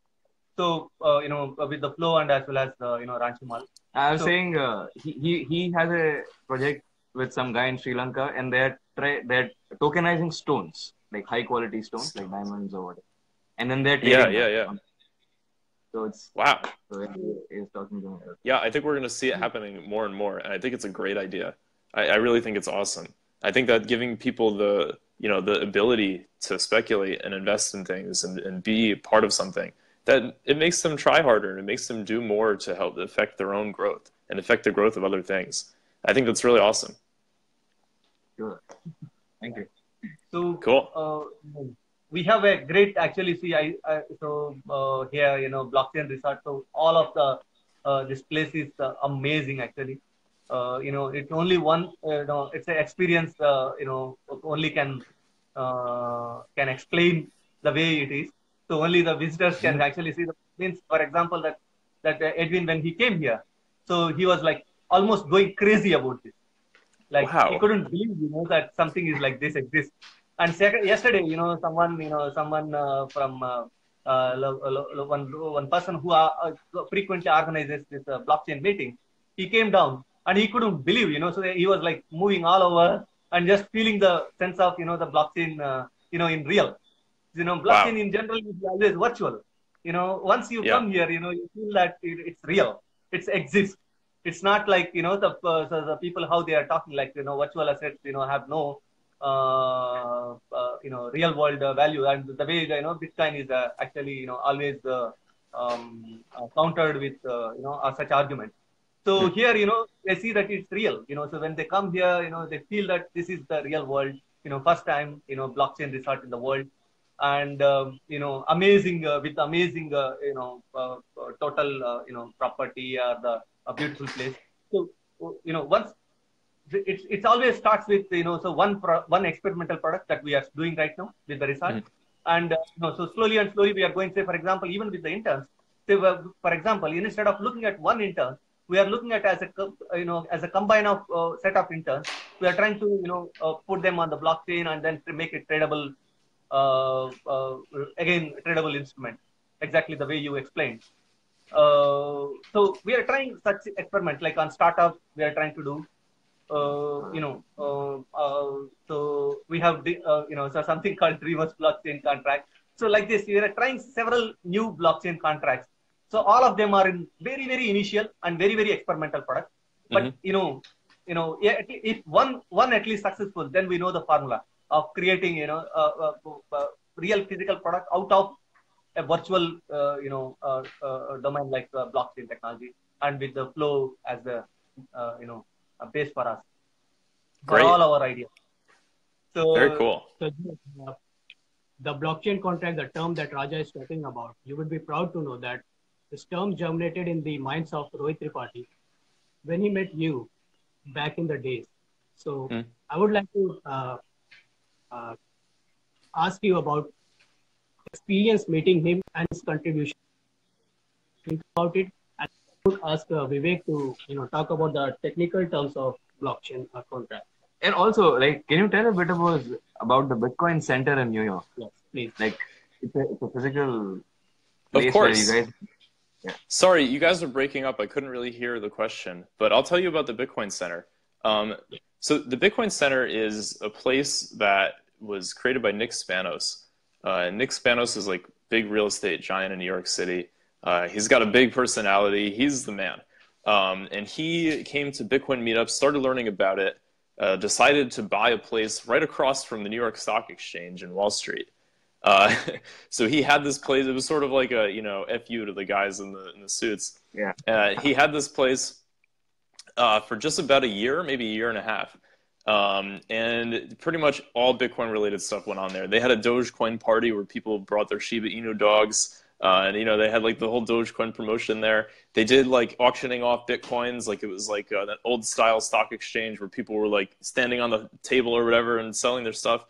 so uh, you know with the FLO and as well as uh, you know Ranchi Mall I was So- saying uh, he, he, he has a project with some guy in Sri Lanka and they're, try, they're tokenizing stones, like high quality stones, like diamonds or whatever. And then they're Yeah, trading yeah, them. yeah. So it's, Wow. so he is talking to me. Yeah, I think we're going to see it happening more and more, and I think it's a great idea. I, I really think it's awesome. I think that giving people the you know the ability to speculate and invest in things and, and be part of something that it makes them try harder and it makes them do more to help affect their own growth and affect the growth of other things. I think that's really awesome. Sure. Thank you. so Cool. uh, we have a great actually see i, I so uh, here you know blockchain resort so all of the uh, this place is uh, amazing actually uh, you know, it's only one, uh, you know, it's an experience, uh, you know, only can uh, can explain the way it is. So only the visitors can actually see the means. For example, that that uh, Edwin when he came here, so he was like almost going crazy about this. Like Wow. he couldn't believe, you know, that something is like this exists. And second, yesterday, you know, someone, you know, someone uh, from uh, uh, one one person who uh, uh, frequently organizes this uh, blockchain meeting, he came down and he couldn't believe, you know, so he was like moving all over and just feeling the sense of, you know, the blockchain, uh, you know, in real. You know, blockchain in general is always virtual. You know, once you Yeah. come here, you know, you feel that it, it's real. It's exists. It's not like you know the uh, the people how they are talking like you know virtual assets you know have no you know real world uh, value and the way you know Bitcoin is uh, actually you know always uh, um, uh, countered with uh, you know uh, such arguments. So here, you know, they see that it's real. You know, so when they come here, you know, they feel that this is the real world. You know, first time, you know, blockchain resort in the world, and um, you know, amazing uh, with amazing, uh, you know, uh, uh, total, uh, you know, property or the a beautiful place. So you know, once it's it's always starts with you know, so one pro- one experimental product that we are doing right now with the resort, and uh, you know, so slowly and slowly we are going. Say, for example, even with the interns, say, for example, instead of looking at one intern we are looking at as a you know as a combine of uh, set of interns. We are trying to you know uh, put them on the blockchain and then make it tradable uh, uh, again tradable instrument exactly the way you explained. Uh, so we are trying such experiment like on startup we are trying to do you know uh, uh, so we have uh, you know so something called reverse blockchain contract so like this we are trying several new blockchain contracts so all of them are in very, very initial and very, very experimental product. But Mhm. you know, you know, yeah, at le- if one one at least successful, then we know the formula of creating, you know, a, a, a real physical product out of a virtual, uh, you know, uh, uh, domain like uh, blockchain technology, and with the FLO as the, uh, you know, a base for us. For Great. all our ideas. So Very cool. So uh, the blockchain contract, the term that Raja is talking about, you would be proud to know that this term germinated in the minds of Rohit Tripathi when he met you back in the days. So Hmm. I would like to uh, uh, ask you about experience meeting him and his contribution. Think about it. And would ask uh, Vivek to you know talk about the technical terms of blockchain contract. And also, like, can you tell a bit about about the Bitcoin Center in New York? Yes, please. Like, it's a, it's a physical Of place course. where you guys. Sorry, you guys are breaking up. I couldn't really hear the question, but I'll tell you about the Bitcoin Center. Um, so the Bitcoin Center is a place that was created by Nick Spanos. Uh, Nick Spanos is like big real estate giant in New York City. Uh, he's got a big personality. He's the man. Um, and he came to Bitcoin meetups, started learning about it, uh, decided to buy a place right across from the New York Stock Exchange in Wall Street. Uh, so he had this place. It was sort of like a you know fu to the guys in the in the suits. Yeah. Uh, he had this place uh, for just about a year, maybe a year and a half, um, and pretty much all Bitcoin related stuff went on there. They had a Dogecoin party where people brought their Shiba Inu dogs. Uh, and you know they had like the whole Dogecoin promotion there. They did like auctioning off bitcoins, like it was like uh, that old style stock exchange where people were like standing on the table or whatever and selling their stuff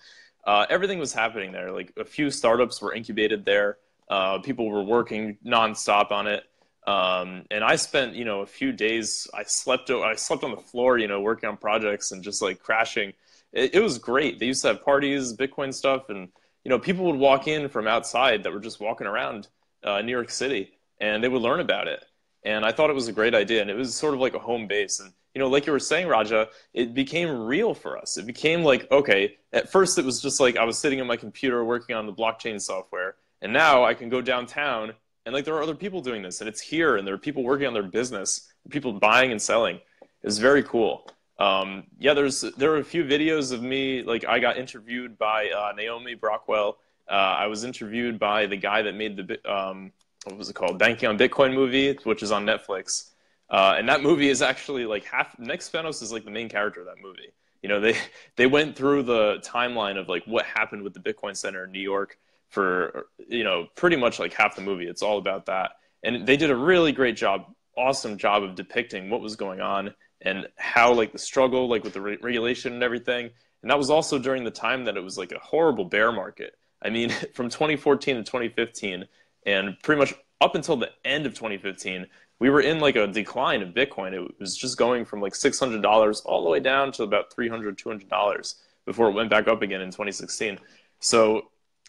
uh, everything was happening there. Like a few startups were incubated there. Uh, people were working nonstop on it. Um, and I spent, you know, a few days. I slept. I slept on the floor, you know, working on projects and just like crashing. It, it was great. They used to have parties, Bitcoin stuff, and you know, people would walk in from outside that were just walking around uh, New York City, and they would learn about it. And I thought it was a great idea, and it was sort of like a home base. And you know, like you were saying, Raja, it became real for us. It became like, okay, at first it was just like I was sitting on my computer working on the blockchain software, and now I can go downtown and like there are other people doing this, and it's here, and there are people working on their business, people buying and selling. It's very cool. Um, yeah, there's there are a few videos of me. Like I got interviewed by uh, Naomi Brockwell. Uh, I was interviewed by the guy that made the um, what was it called, Banking on Bitcoin movie, which is on Netflix. Uh, and that movie is actually like half. Nick Spanos is like the main character of that movie. You know, they they went through the timeline of like what happened with the Bitcoin Center in New York for you know pretty much like half the movie. It's all about that, and they did a really great job, awesome job of depicting what was going on and how like the struggle like with the re- regulation and everything. And that was also during the time that it was like a horrible bear market. I mean, from 2014 to 2015, and pretty much up until the end of 2015, we were in like a decline of Bitcoin. It was just going from like $600 all the way down to about $300, $200 before it went back up again in 2016. So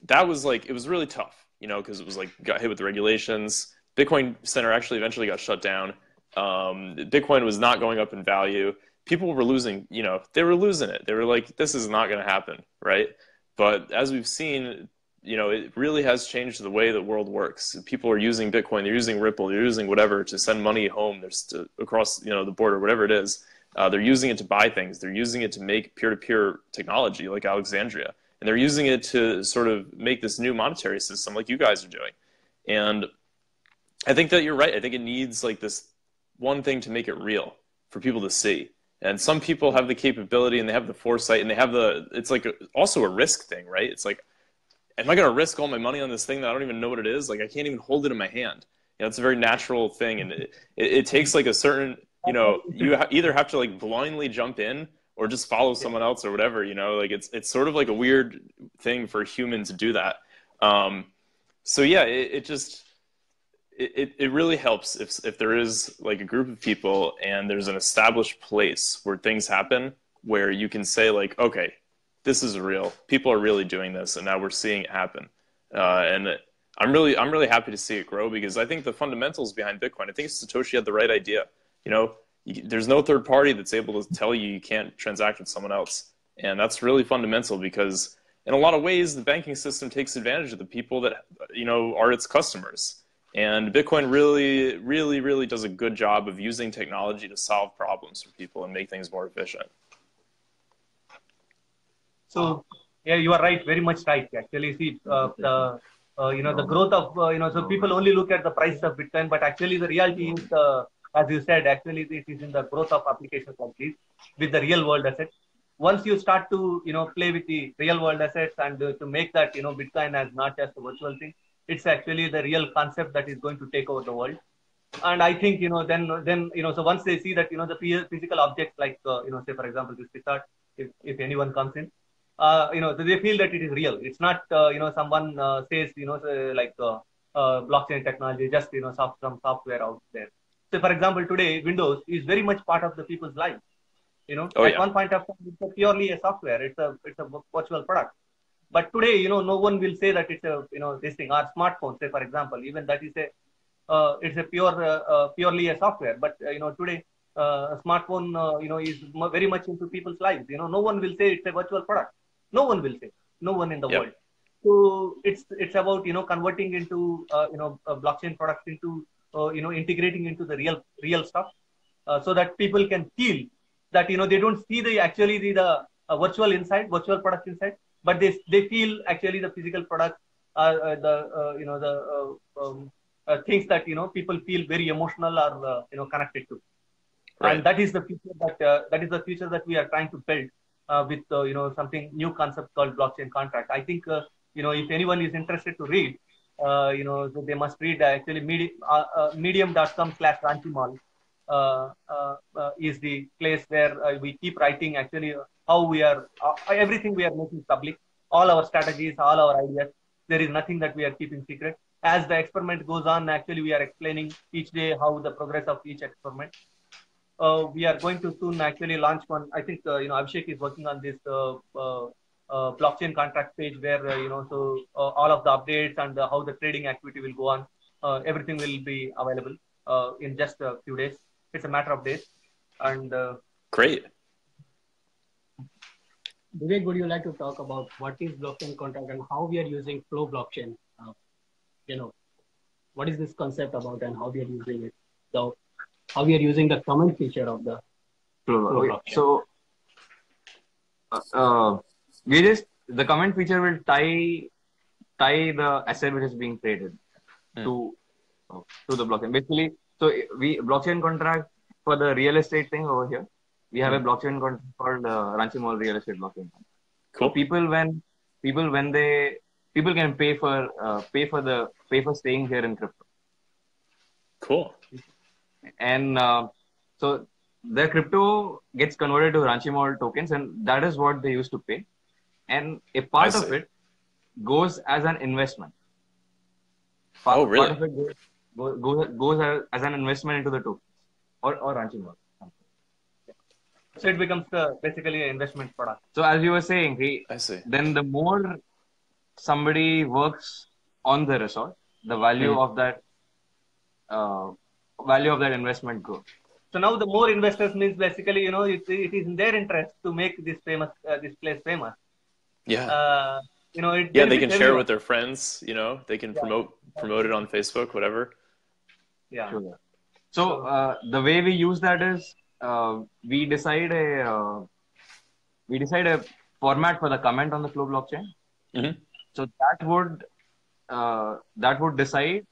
that was like, it was really tough, you know, because it was like got hit with the regulations. Bitcoin Center actually eventually got shut down. Um, Bitcoin was not going up in value. People were losing, you know, they were losing it. They were like, this is not going to happen, right? But as we've seen, you know, it really has changed the way the world works. People are using Bitcoin, they're using Ripple, they're using whatever to send money home. There's to, across, you know, the border, whatever it is. Uh, they're using it to buy things. They're using it to make peer-to-peer technology, like Alexandria, and they're using it to sort of make this new monetary system, like you guys are doing. And I think that you're right. I think it needs like this one thing to make it real for people to see. And some people have the capability and they have the foresight and they have the. It's like a, also a risk thing, right? It's like am I going to risk all my money on this thing that I don't even know what it is? Like I can't even hold it in my hand. You know, it's a very natural thing, and it, it, it takes like a certain, you know, you ha- either have to like blindly jump in or just follow someone else or whatever. You know, like it's it's sort of like a weird thing for human to do that. Um, so yeah, it, it just it, it really helps if if there is like a group of people and there's an established place where things happen where you can say like, okay, this is real. People are really doing this, and now we're seeing it happen. Uh, and I'm really, I'm really happy to see it grow because I think the fundamentals behind Bitcoin. I think Satoshi had the right idea. You know, you, there's no third party that's able to tell you you can't transact with someone else, and that's really fundamental because in a lot of ways the banking system takes advantage of the people that you know are its customers. And Bitcoin really, really, really does a good job of using technology to solve problems for people and make things more efficient. So yeah, you are right, very much right. Actually, see uh, the uh, you know the growth of uh, you know so people only look at the price of Bitcoin, but actually the reality is uh, as you said, actually it is in the growth of applications like this with the real world assets. Once you start to you know play with the real world assets and uh, to make that you know Bitcoin as not just a virtual thing, it's actually the real concept that is going to take over the world. And I think you know then then you know so once they see that you know the physical objects like uh, you know say for example this Pithart, if if anyone comes in, uh, you know, they feel that it is real. It's not, uh, you know, someone uh, says, you know, like uh, uh, blockchain technology, just, you know, soft, some software out there. So, for example, today, Windows is very much part of the people's lives. You know, Oh, at yeah. one point of time, it's purely a software. It's a, it's a virtual product. But today, you know, no one will say that it's a, you know, this thing. Our smartphone, say, for example, even that is a, uh, it's a pure, uh, uh, purely a software. But, uh, you know, today, uh, a smartphone, uh, you know, is very much into people's lives. You know, no one will say it's a virtual product. No one will say. No one in the Yep. world. So it's it's about you know converting into uh, you know blockchain products into uh, you know integrating into the real real stuff, uh, so that people can feel that you know they don't see the actually the, the uh, virtual inside virtual product inside, but they they feel actually the physical product are uh, the uh, you know the uh, um, uh, things that you know people feel very emotional or uh, you know connected to Right. and that is the future that uh, that is the future that we are trying to build uh, with uh, you know something new concept called blockchain contract. I think uh, you know if anyone is interested to read, uh, you know so they must read uh, actually medium uh, uh, medium.com slash ranchimal uh, uh, uh, is the place where uh, we keep writing actually how we are uh, everything we are making public, all our strategies, all our ideas. There is nothing that we are keeping secret. As the experiment goes on, actually we are explaining each day how the progress of each experiment uh, we are going to soon actually launch one. I think uh, you know Abhishek is working on this uh, uh, uh, blockchain contract page where you know so all of the updates and how the trading activity will go on. Everything will be available in just a few days. It's a matter of days. And Great. Vivek, would you like to talk about what is blockchain contract and how we are using FLO blockchain? Uh, you know, what is this concept about and how we are using it? So, how we are using the common feature of the FLO. FLO Okay, blockchain. So, uh, uh, we just the common feature will tie tie the asset which is being traded Hmm. to uh, to the blockchain. Basically, so we blockchain contract for the real estate thing over here. We have a blockchain contract called uh, Ranchi Mall Real Estate Blockchain. So people when people when they people can pay for uh, pay for the pay for staying here in crypto Cool. and uh, so their crypto gets converted to Ranchi Mall tokens, and that is what they used to pay. And a part of it goes as an investment. Oh, really? Part of it goes, goes, goes, as, as an investment into the tokens or, or Ranchi Mall. So it becomes uh, basically an investment product. So as you were saying, he, I see. then the more somebody works on the resort, the value Hmm. of that uh, value of that investment grows. So now the more investors means basically, you know, it, it is in their interest to make this famous, uh, this place famous. Yeah. Uh, you know, it yeah, they can benefits share it with their friends. You know, they can promote promote it on Facebook, whatever. Yeah. Sure. So uh, the way we use that is uh, we decide a uh, we decide a format for the comment on the FLO blockchain. Mhm. So that would uh, that would decide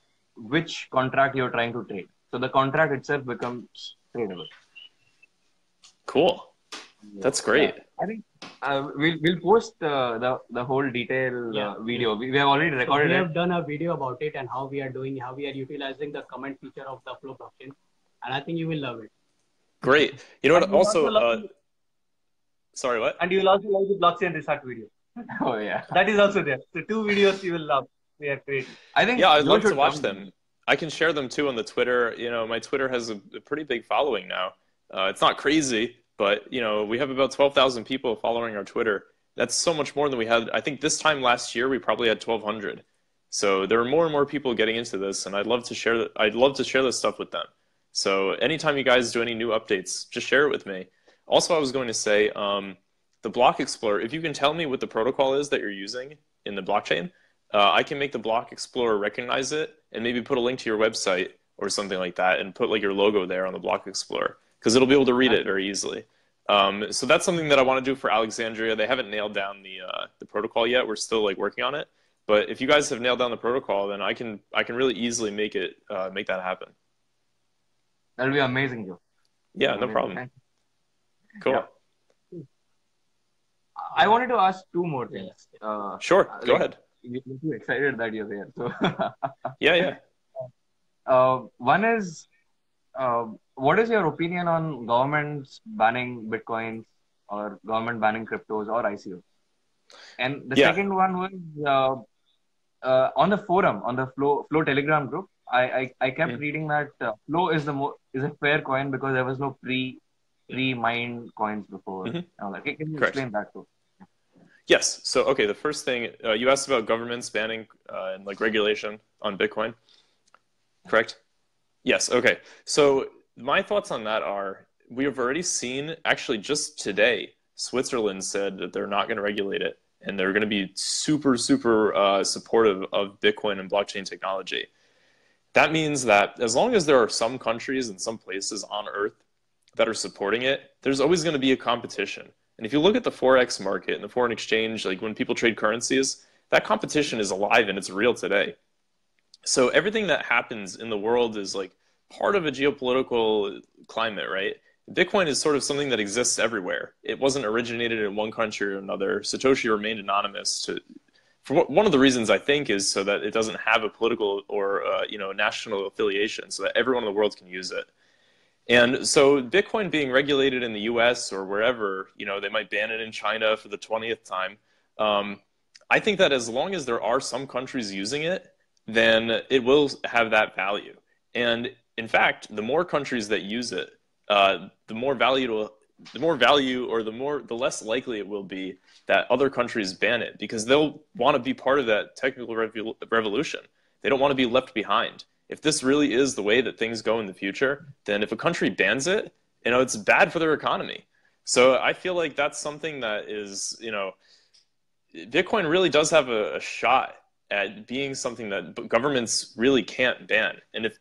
which contract you're trying to trade. So the contract itself becomes tradable. Cool. That's great. I think uh, we'll we'll post uh, the the whole detail Yeah. uh, video. We, we have already So recorded we it. have done a video about it and how we are doing, how we are utilizing the comment feature of the FLO blockchain, and I think you will love it. Great. You know what? And you Also, also uh, sorry, what? And you will also like the blockchain research video. Oh yeah. That is also there. So two videos you will love. We are creating. I think Yeah, I'd love to watch come. them. I can share them too on the Twitter. You know, my Twitter has a, a pretty big following now. Uh, it's not crazy, but you know, we have about twelve thousand people following our Twitter. That's so much more than we had. I think this time last year we probably had twelve hundred. So there are more and more people getting into this, and I'd love to share. I'd love to share this stuff with them. So anytime you guys do any new updates, just share it with me. Also, I was going to say, um, the Block Explorer. If you can tell me what the protocol is that you're using in the blockchain, uh, I can make the Block Explorer recognize it and maybe put a link to your website or something like that, and put like your logo there on the Block Explorer because it'll be able to read it very easily. Um, so that's something that I want to do for Alexandria. They haven't nailed down the uh, the protocol yet. We're still like working on it. But if you guys have nailed down the protocol, then I can I can really easily make it uh, make that happen. That'll be amazing, Joe. Yeah, no Amazing. problem. Cool. Yeah. I wanted to ask two more things. Uh, Sure, go like, ahead. you- You're too excited that you're here. So, Yeah, yeah. uh, one is, uh, what is your opinion on governments banning bitcoins or government banning cryptos or ICOs? And the Yeah. second one was uh, uh, on the forum on the FLO FLO Telegram group. I I, I kept Mm. reading that uh, FLO is the mo- is a fair coin because there was no pre pre mined coins before. Mhm. all that. Can you Correct. explain that too? Yes. So, okay, the first thing uh, you asked about governments banning uh, and like regulation on Bitcoin, correct? Yes. Okay. So, my thoughts on that are we have already seen, actually, just today, Switzerland said that they're not going to regulate it and they're going to be super, super uh, supportive of Bitcoin and blockchain technology. That means that as long as there are some countries and some places on Earth that are supporting it, there's always going to be a competition. And if you look at the forex market and the foreign exchange, like when people trade currencies, that competition is alive and it's real today. So everything that happens in the world is like part of a geopolitical climate, right? Bitcoin is sort of something that exists everywhere. It wasn't originated in one country or another. Satoshi remained anonymous to for one of the reasons I think is so that it doesn't have a political or uh, you know national affiliation, so that everyone in the world can use it. And so Bitcoin being regulated in the U.S. or wherever, you know, they might ban it in China for the twentieth time. Um, I think that as long as there are some countries using it, then it will have that value. And in fact, the more countries that use it, uh, the more value to, the more value or the more the less likely it will be that other countries ban it because they'll want to be part of that technical revo- revolution. They don't want to be left behind. If this really is the way that things go in the future, then if a country bans it, you know, it's bad for their economy. So I feel like that's something that is, you know, Bitcoin really does have a, a shot at being something that governments really can't ban. And if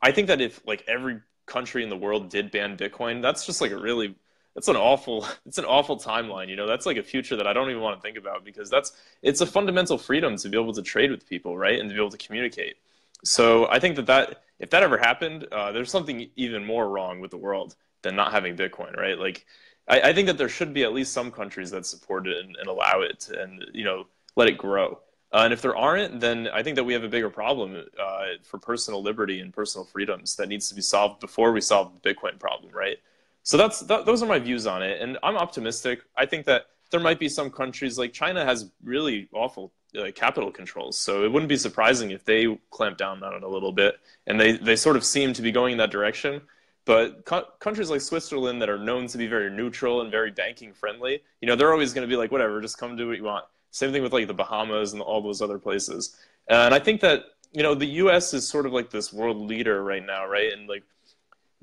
I think that if like every country in the world did ban Bitcoin, that's just like a really that's an awful it's an awful timeline, you know. That's like a future that I don't even want to think about because that's it's a fundamental freedom to be able to trade with people, right? And to be able to communicate. So I think that that if that ever happened, uh, there's something even more wrong with the world than not having Bitcoin, right? Like I, I think that there should be at least some countries that support it and, and allow it and you know let it grow. Uh, and if there aren't, then I think that we have a bigger problem uh, for personal liberty and personal freedoms that needs to be solved before we solve the Bitcoin problem, right? So that's that, those are my views on it, and I'm optimistic. I think that there might be some countries like China has really awful uh, capital controls, so it wouldn't be surprising if they clamp down on it a little bit, and they they sort of seem to be going in that direction. But co- countries like Switzerland that are known to be very neutral and very banking friendly, you know, they're always going to be like, whatever, just come do what you want. Same thing with like the Bahamas and all those other places. And I think that you know the U.S. is sort of like this world leader right now, right? And like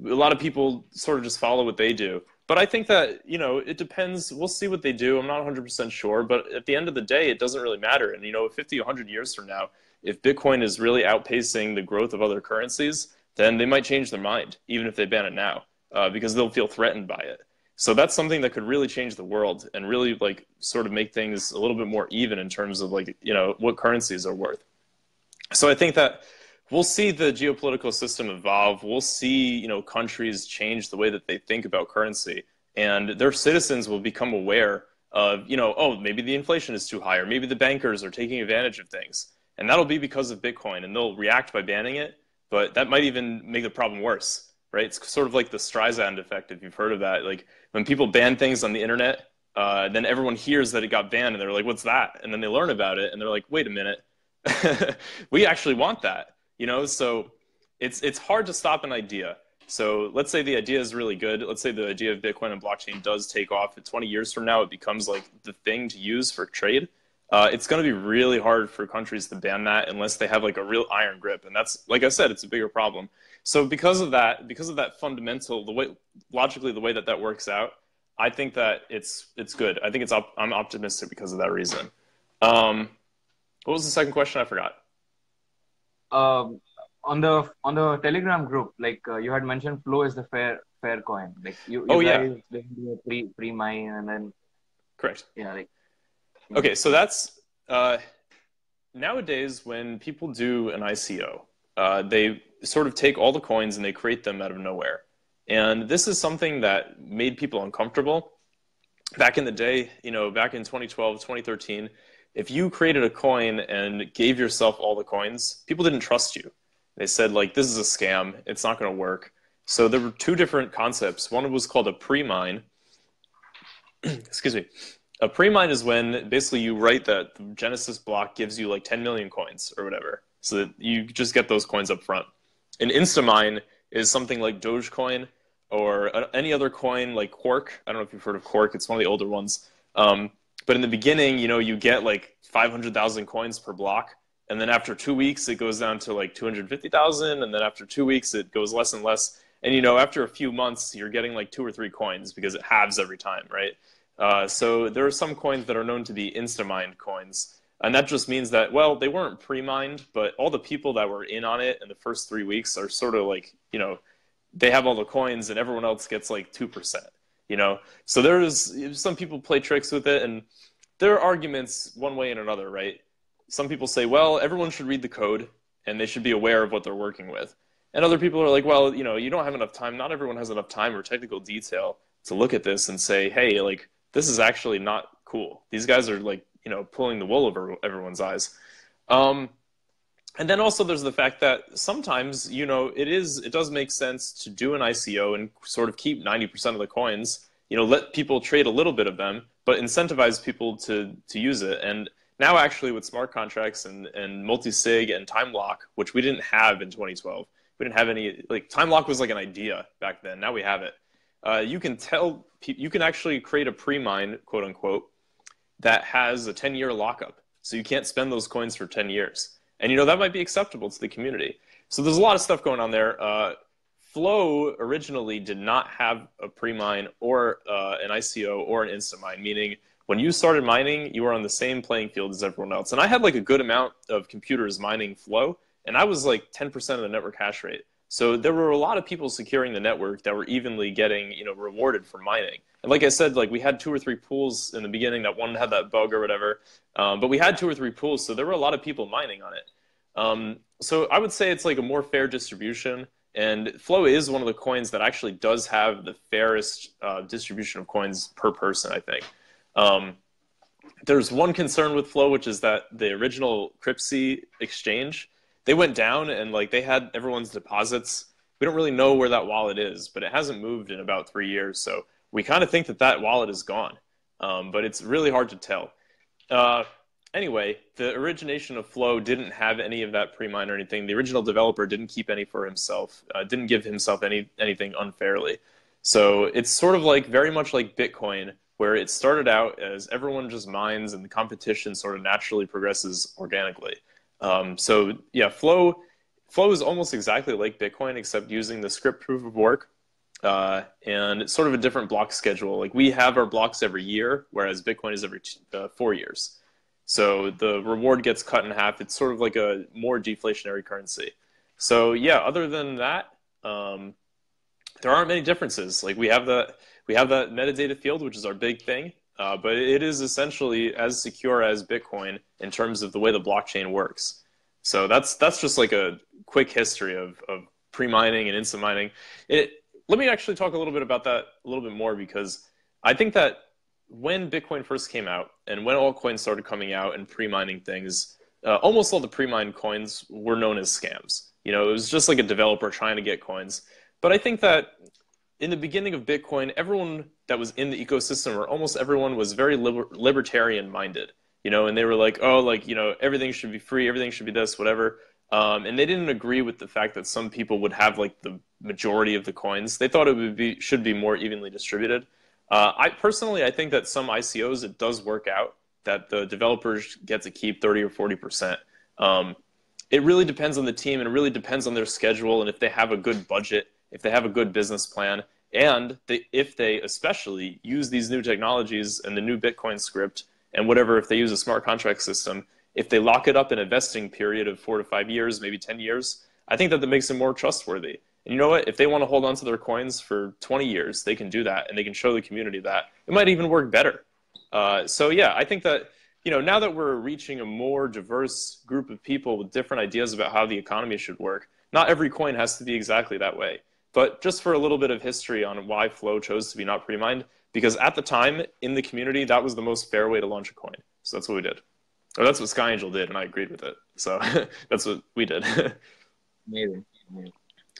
a lot of people sort of just follow what they do. But I think that you know it depends. We'll see what they do. I'm not 100 percent sure, but at the end of the day, it doesn't really matter. And you know, 50, 100 years from now, if Bitcoin is really outpacing the growth of other currencies, then they might change their mind, even if they ban it now, uh, because they'll feel threatened by it. So that's something that could really change the world and really like sort of make things a little bit more even in terms of like you know what currencies are worth. So I think that we'll see the geopolitical system evolve. We'll see you know countries change the way that they think about currency, and their citizens will become aware of you know oh maybe the inflation is too high or maybe the bankers are taking advantage of things, and that'll be because of Bitcoin, and they'll react by banning it. But that might even make the problem worse right? It's sort of like the Streisand effect, if you've heard of that. Like when people ban things on the internet, uh, then everyone hears that it got banned and they're like, what's that? And then they learn about it and they're like, wait a minute, we actually want that, you know? So it's, it's hard to stop an idea. So let's say the idea is really good. Let's say the idea of Bitcoin and blockchain does take off. 20 years from now, it becomes like the thing to use for trade. Uh, it's going to be really hard for countries to ban that unless they have like a real iron grip. And that's, like I said, it's a bigger problem. So because of that, because of that fundamental, the way logically the way that that works out, I think that it's it's good. I think it's op- I'm optimistic because of that reason. Um, what was the second question? I forgot. Um, on the on the Telegram group, like uh, you had mentioned, FLO is the fair fair coin. Like you, you oh guys yeah, pre pre mine and then correct. yeah, like Okay, so that's uh, nowadays when people do an ICO, uh, they sort of take all the coins and they create them out of nowhere. And this is something that made people uncomfortable. Back in the day, you know, back in 2012, 2013, if you created a coin and gave yourself all the coins, people didn't trust you. They said, like, this is a scam, it's not going to work. So there were two different concepts. One was called a pre mine. Excuse me. A pre mine is when basically you write that the Genesis block gives you like 10 million coins or whatever. So that you just get those coins up front an Instamine is something like Dogecoin or any other coin like Quark. I don't know if you've heard of Quark. It's one of the older ones. Um, but in the beginning, you know, you get like 500,000 coins per block. And then after two weeks, it goes down to like 250,000. And then after two weeks, it goes less and less. And, you know, after a few months, you're getting like two or three coins because it halves every time, right? Uh, so there are some coins that are known to be Instamine coins. And that just means that, well, they weren't pre mined, but all the people that were in on it in the first three weeks are sort of like, you know, they have all the coins and everyone else gets like 2%, you know? So there's some people play tricks with it and there are arguments one way and another, right? Some people say, well, everyone should read the code and they should be aware of what they're working with. And other people are like, well, you know, you don't have enough time. Not everyone has enough time or technical detail to look at this and say, hey, like, this is actually not cool. These guys are like you know pulling the wool over everyone's eyes. Um, and then also there's the fact that sometimes you know it is it does make sense to do an ICO and sort of keep 90% of the coins. You know, let people trade a little bit of them, but incentivize people to to use it. And now actually with smart contracts and and multi-sig and time lock, which we didn't have in 2012, we didn't have any like time lock was like an idea back then. Now we have it. Uh, you can tell you can actually create a pre-mine, quote unquote, that has a 10 year lockup. So you can't spend those coins for 10 years. And you know, that might be acceptable to the community. So there's a lot of stuff going on there. Uh, FLO originally did not have a pre-mine or uh, an ICO or an instant mine, meaning when you started mining, you were on the same playing field as everyone else. And I had like a good amount of computers mining FLO, and I was like 10% of the network hash rate. So there were a lot of people securing the network that were evenly getting, you know, rewarded for mining. And like I said, like we had two or three pools in the beginning that one had that bug or whatever, um, but we had two or three pools, so there were a lot of people mining on it. Um, so I would say it's like a more fair distribution. And FLO is one of the coins that actually does have the fairest uh, distribution of coins per person, I think. Um, there's one concern with FLO, which is that the original Cryptsy exchange, they went down and like they had everyone's deposits. We don't really know where that wallet is, but it hasn't moved in about three years. So we kind of think that that wallet is gone, um, but it's really hard to tell. Uh, anyway, the origination of FLO didn't have any of that pre-mine or anything. The original developer didn't keep any for himself, uh, didn't give himself any anything unfairly. So it's sort of like very much like Bitcoin, where it started out as everyone just mines and the competition sort of naturally progresses organically. Um, so yeah, FLO FLO is almost exactly like Bitcoin, except using the scrypt proof of work. Uh, and it's sort of a different block schedule. Like we have our blocks every year, whereas Bitcoin is every uh, four years. So the reward gets cut in half. It's sort of like a more deflationary currency. So yeah, other than that, um, there aren't many differences. Like we have the we have that metadata field, which is our big thing, uh, but it is essentially as secure as Bitcoin in terms of the way the blockchain works. So that's that's just like a quick history of, of pre-mining and instant mining. It, let me actually talk a little bit about that a little bit more because I think that when Bitcoin first came out and when altcoins started coming out and pre-mining things, uh, almost all the pre-mined coins were known as scams. You know, it was just like a developer trying to get coins. But I think that in the beginning of Bitcoin, everyone that was in the ecosystem, or almost everyone, was very liber- libertarian minded. You know, and they were like, oh, like you know, everything should be free, everything should be this, whatever. Um, and they didn't agree with the fact that some people would have like the majority of the coins. They thought it would be should be more evenly distributed. Uh, I personally, I think that some ICOs it does work out that the developers get to keep thirty or forty percent. Um, it really depends on the team, and it really depends on their schedule, and if they have a good budget, if they have a good business plan, and they, if they especially use these new technologies and the new Bitcoin script and whatever, if they use a smart contract system, if they lock it up in a vesting period of four to five years, maybe 10 years, I think that that makes them more trustworthy. And you know what? If they want to hold on to their coins for 20 years, they can do that and they can show the community that. It might even work better. Uh, so, yeah, I think that, you know, now that we're reaching a more diverse group of people with different ideas about how the economy should work, not every coin has to be exactly that way. But just for a little bit of history on why FLO chose to be not pre-mined, because at the time in the community, that was the most fair way to launch a coin. So that's what we did. Or that's what Sky Angel did, and I agreed with it. So that's what we did. Amazing. Amazing.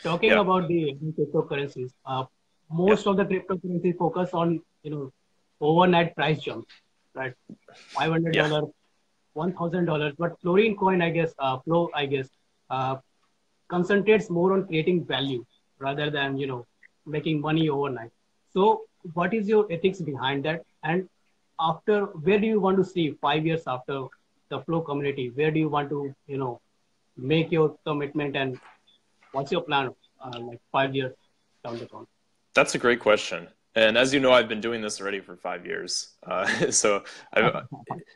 Talking Yeah. about the cryptocurrencies, uh, most of the cryptocurrencies focus on you know overnight price jumps, right? Five hundred dollar, one thousand dollars. But Florincoin, I guess, uh, FLO, I guess, uh, concentrates more on creating value rather than you know making money overnight. So, what is your ethics behind that? And after, where do you want to see five years after the FLO community? Where do you want to you know make your commitment and what's your plan uh, like five years down the road That's a great question. And as you know, I've been doing this already for five years. Uh, so I,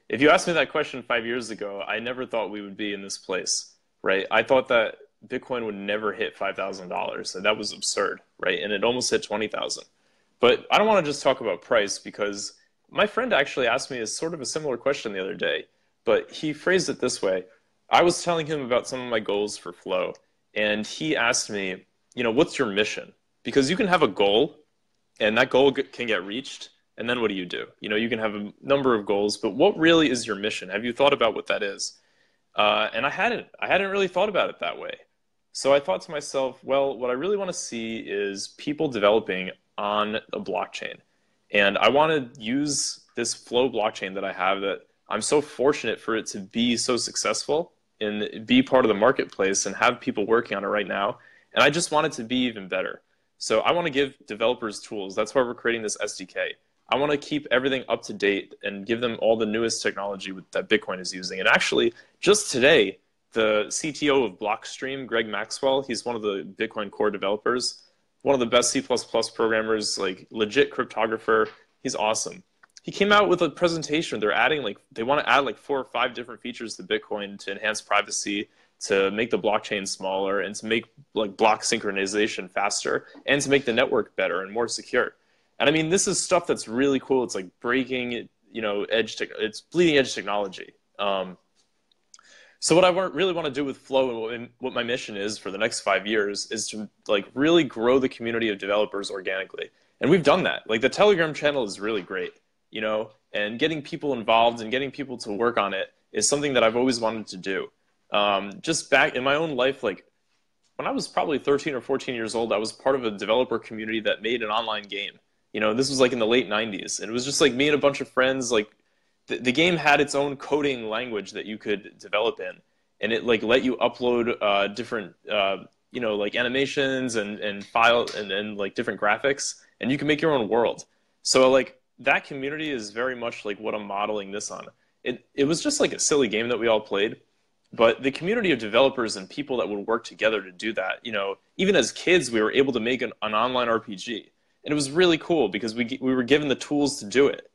if you asked me that question five years ago, I never thought we would be in this place, right? I thought that Bitcoin would never hit $5,000. And that was absurd, right? And it almost hit 20,000. But I don't want to just talk about price because my friend actually asked me a sort of a similar question the other day, but he phrased it this way. I was telling him about some of my goals for FLO, and he asked me, you know, what's your mission? Because you can have a goal and that goal can get reached and then what do you do you know you can have a number of goals but what really is your mission have you thought about what that is uh, and i hadn't i hadn't really thought about it that way so i thought to myself well what i really want to see is people developing on a blockchain and i want to use this FLO blockchain that i have that i'm so fortunate for it to be so successful and be part of the marketplace and have people working on it right now and i just want it to be even better so I want to give developers tools. That's why we're creating this SDK. I want to keep everything up to date and give them all the newest technology that Bitcoin is using. And actually, just today, the CTO of Blockstream, Greg Maxwell, he's one of the Bitcoin core developers, one of the best C++ programmers, like legit cryptographer. He's awesome. He came out with a presentation. They're adding like they want to add like four or five different features to Bitcoin to enhance privacy, to make the blockchain smaller and to make like block synchronization faster and to make the network better and more secure. And I mean, this is stuff that's really cool. It's like breaking, you know, edge. Te- it's bleeding edge technology. Um, so what I really want to do with FLO and what, what my mission is for the next five years is to like really grow the community of developers organically. And we've done that. Like the Telegram channel is really great. You know, and getting people involved and getting people to work on it is something that I've always wanted to do. Um, just back in my own life, like when I was probably 13 or 14 years old, I was part of a developer community that made an online game. You know, this was like in the late 90s, and it was just like me and a bunch of friends. Like the, the game had its own coding language that you could develop in, and it like let you upload uh, different, uh, you know, like animations and and file and, and like different graphics, and you can make your own world. So like that community is very much like what I'm modeling this on. It it was just like a silly game that we all played, but the community of developers and people that would work together to do that, you know, even as kids, we were able to make an, an online RPG and it was really cool because we we were given the tools to do it.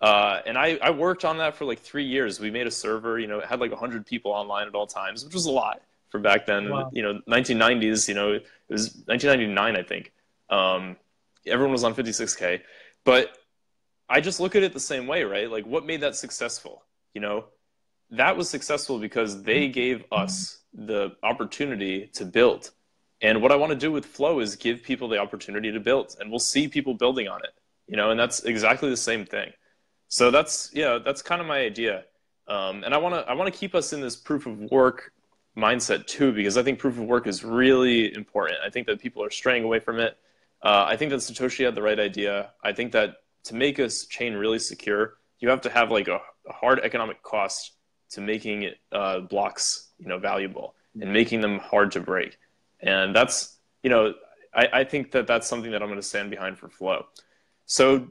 Uh, and I, I worked on that for like three years. We made a server, you know, it had like 100 people online at all times, which was a lot for back then. Wow. You know, 1990s, you know, it was 1999, I think. Um, everyone was on 56K. But I just look at it the same way, right? Like, what made that successful? You know, that was successful because they gave us the opportunity to build. And what I want to do with Flow is give people the opportunity to build, and we'll see people building on it. You know, and that's exactly the same thing. So that's yeah, that's kind of my idea. Um, and I want to I want to keep us in this proof of work mindset too, because I think proof of work is really important. I think that people are straying away from it. Uh, I think that Satoshi had the right idea. I think that to make a chain really secure, you have to have like a, a hard economic cost to making it uh, blocks you know valuable and making them hard to break and that's you know I, I think that that's something that i'm going to stand behind for FLO so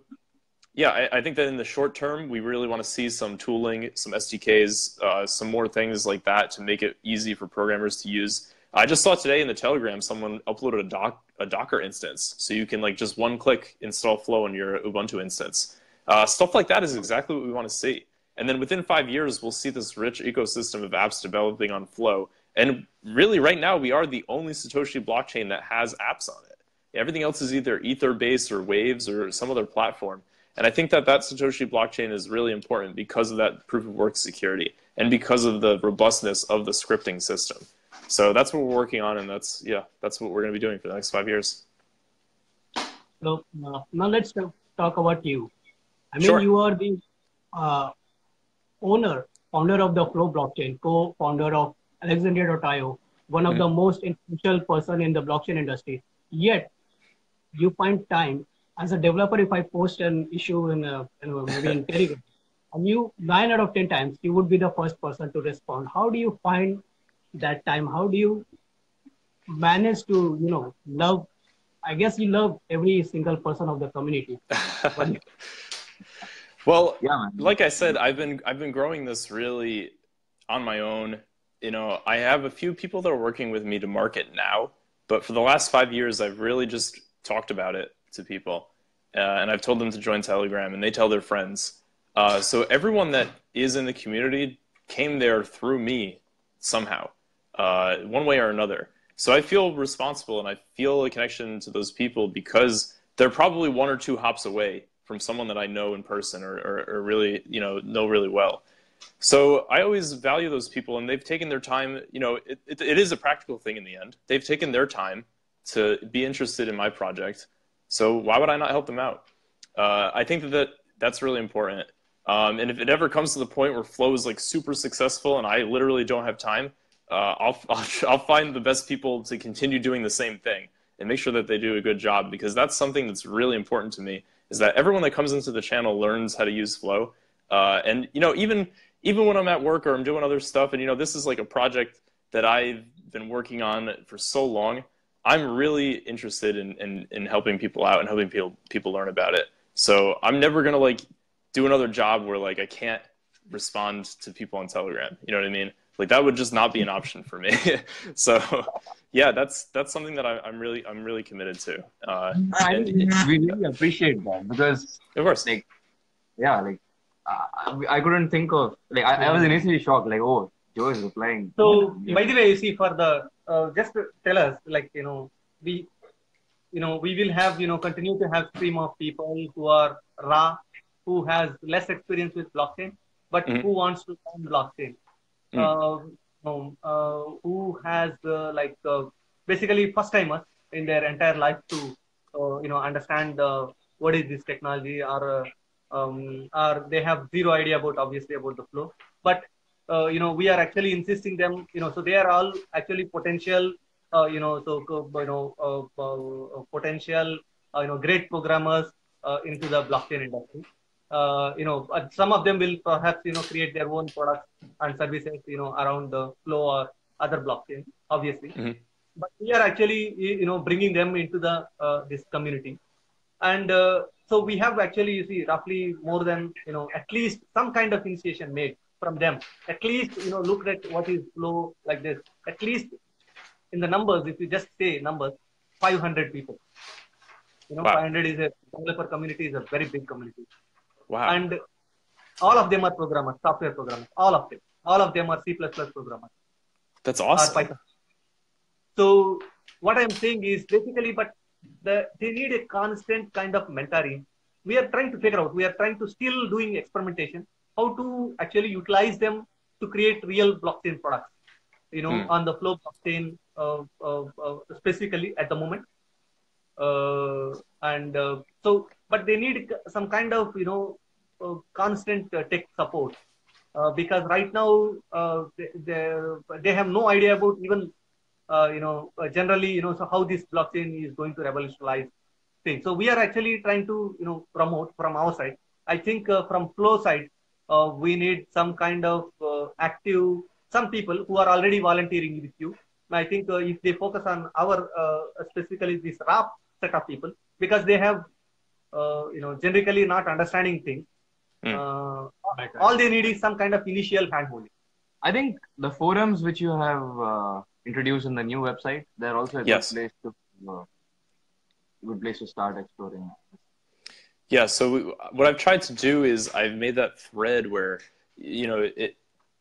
yeah I, I think that in the short term we really want to see some tooling some sdks uh, some more things like that to make it easy for programmers to use. I just saw today in the telegram someone uploaded a doc a docker instance. So you can like just one click install FLO on your ubuntu instance. Uh, stuff like that is exactly what we want to see. And then within five years we'll see this rich ecosystem of apps developing on FLO. And really, right now, we are the only Satoshi blockchain that has apps on it. Everything else is either Ether based or Waves or some other platform. And I think that that Satoshi blockchain is really important because of that proof of work security and because of the robustness of the scripting system. So that's what we're working on, and that's yeah, that's what we're going to be doing for the next five years. So uh, now let's talk- about you. I mean, Sure. you are the uh, owner, founder of the FLO blockchain, co-founder of Alexandria.io, one of the most influential person in the blockchain industry. Yet, you find time as a developer. If I post an issue in, a, you know, maybe in Telegram, and you nine out of ten times you would be the first person to respond. How do you find that time? How do you manage to you know love? I guess you love every single person of the community. Well, Yeah, like I said, I've been I've been growing this really on my own. You know, I have a few people that are working with me to market now, but for the last five years, I've really just talked about it to people, uh, and I've told them to join Telegram, and they tell their friends. Uh, so everyone that is in the community came there through me somehow, uh, one way or another. So I feel responsible, and I feel a connection to those people because they're probably one or two hops away from someone that I know in person or, or, or really, you know, know really well. So I always value those people, and they've taken their time. You know, it, it, it is a practical thing in the end. They've taken their time to be interested in my project. So why would I not help them out? Uh, I think that, that that's really important. Um, and if it ever comes to the point where FLO is like super successful and I literally don't have time, uh, I'll, I'll I'll find the best people to continue doing the same thing and make sure that they do a good job because that's something that's really important to me. Is that everyone that comes into the channel learns how to use FLO, uh, and you know even even when I'm at work or I'm doing other stuff, and you know this is like a project that I've been working on for so long. I'm really interested in, in, in helping people out and helping people people learn about it. So I'm never gonna like do another job where like I can't respond to people on Telegram. You know what I mean? Like that would just not be an option for me. so yeah, that's that's something that I, I'm really I'm really committed to. Uh, I and we really appreciate that because of course, like yeah like uh, I couldn't think of like I, I was initially shocked like oh Joe is replying So, by the way, you see, for the uh, just tell us, like you know, we, you know, we will have you know continue to have stream of people who are raw, who has less experience with blockchain, but Mhm. who wants to learn blockchain. Mm. Uh, uh, who has like uh, basically first timers in their entire life to uh, you know understand uh, what is this technology or uh, um, are they have zero idea about obviously about the FLO. But uh, you know, we are actually insisting them. You know, so they are all actually potential. Uh, you know, so you know, uh, uh, potential. Uh, you know, great programmers uh, into the blockchain industry. Uh, you know, uh, some of them will perhaps you know create their own products and services. You know, around the FLO or other blockchain, obviously. Mhm. But we are actually you know bringing them into the uh, this community, and uh, so we have actually you see roughly more than you know at least some kind of initiation made from them. At least you know look at what is FLO like this. At least in the numbers, if you just say numbers, 500 people. You know, Wow. 500 is a developer community is a very big community Wow. and all of them are programmers, software programmers, all of them. All of them are C++ programmers That's awesome. So what I'm saying is basically, but the, they need a constant kind of mentoring. We are trying to figure out. We are trying to still doing experimentation, how to actually utilize them to create real blockchain products. You know, Hmm. on the FLO blockchain uh, uh, uh, specifically at the moment. Uh, and uh, so, but they need some kind of you know uh, constant uh, tech support uh, because right now uh, they, they're- they have no idea about even uh, you know uh, generally you know so how this blockchain is going to revolutionize things. So we are actually trying to you know promote from our side. I think uh, from FLO side uh, we need some kind of uh, active some people who are already volunteering with you. I think uh, if they focus on our uh, specifically this RAP set of people because they have uh, you know generically not understanding things. Right, right. all they need is some kind of initial handholding. I think the forums which you have uh, introduced in the new website, they're also a Yes. good place to uh, good place to start exploring. Yeah, so we, what I've tried to do is I've made that thread where you know it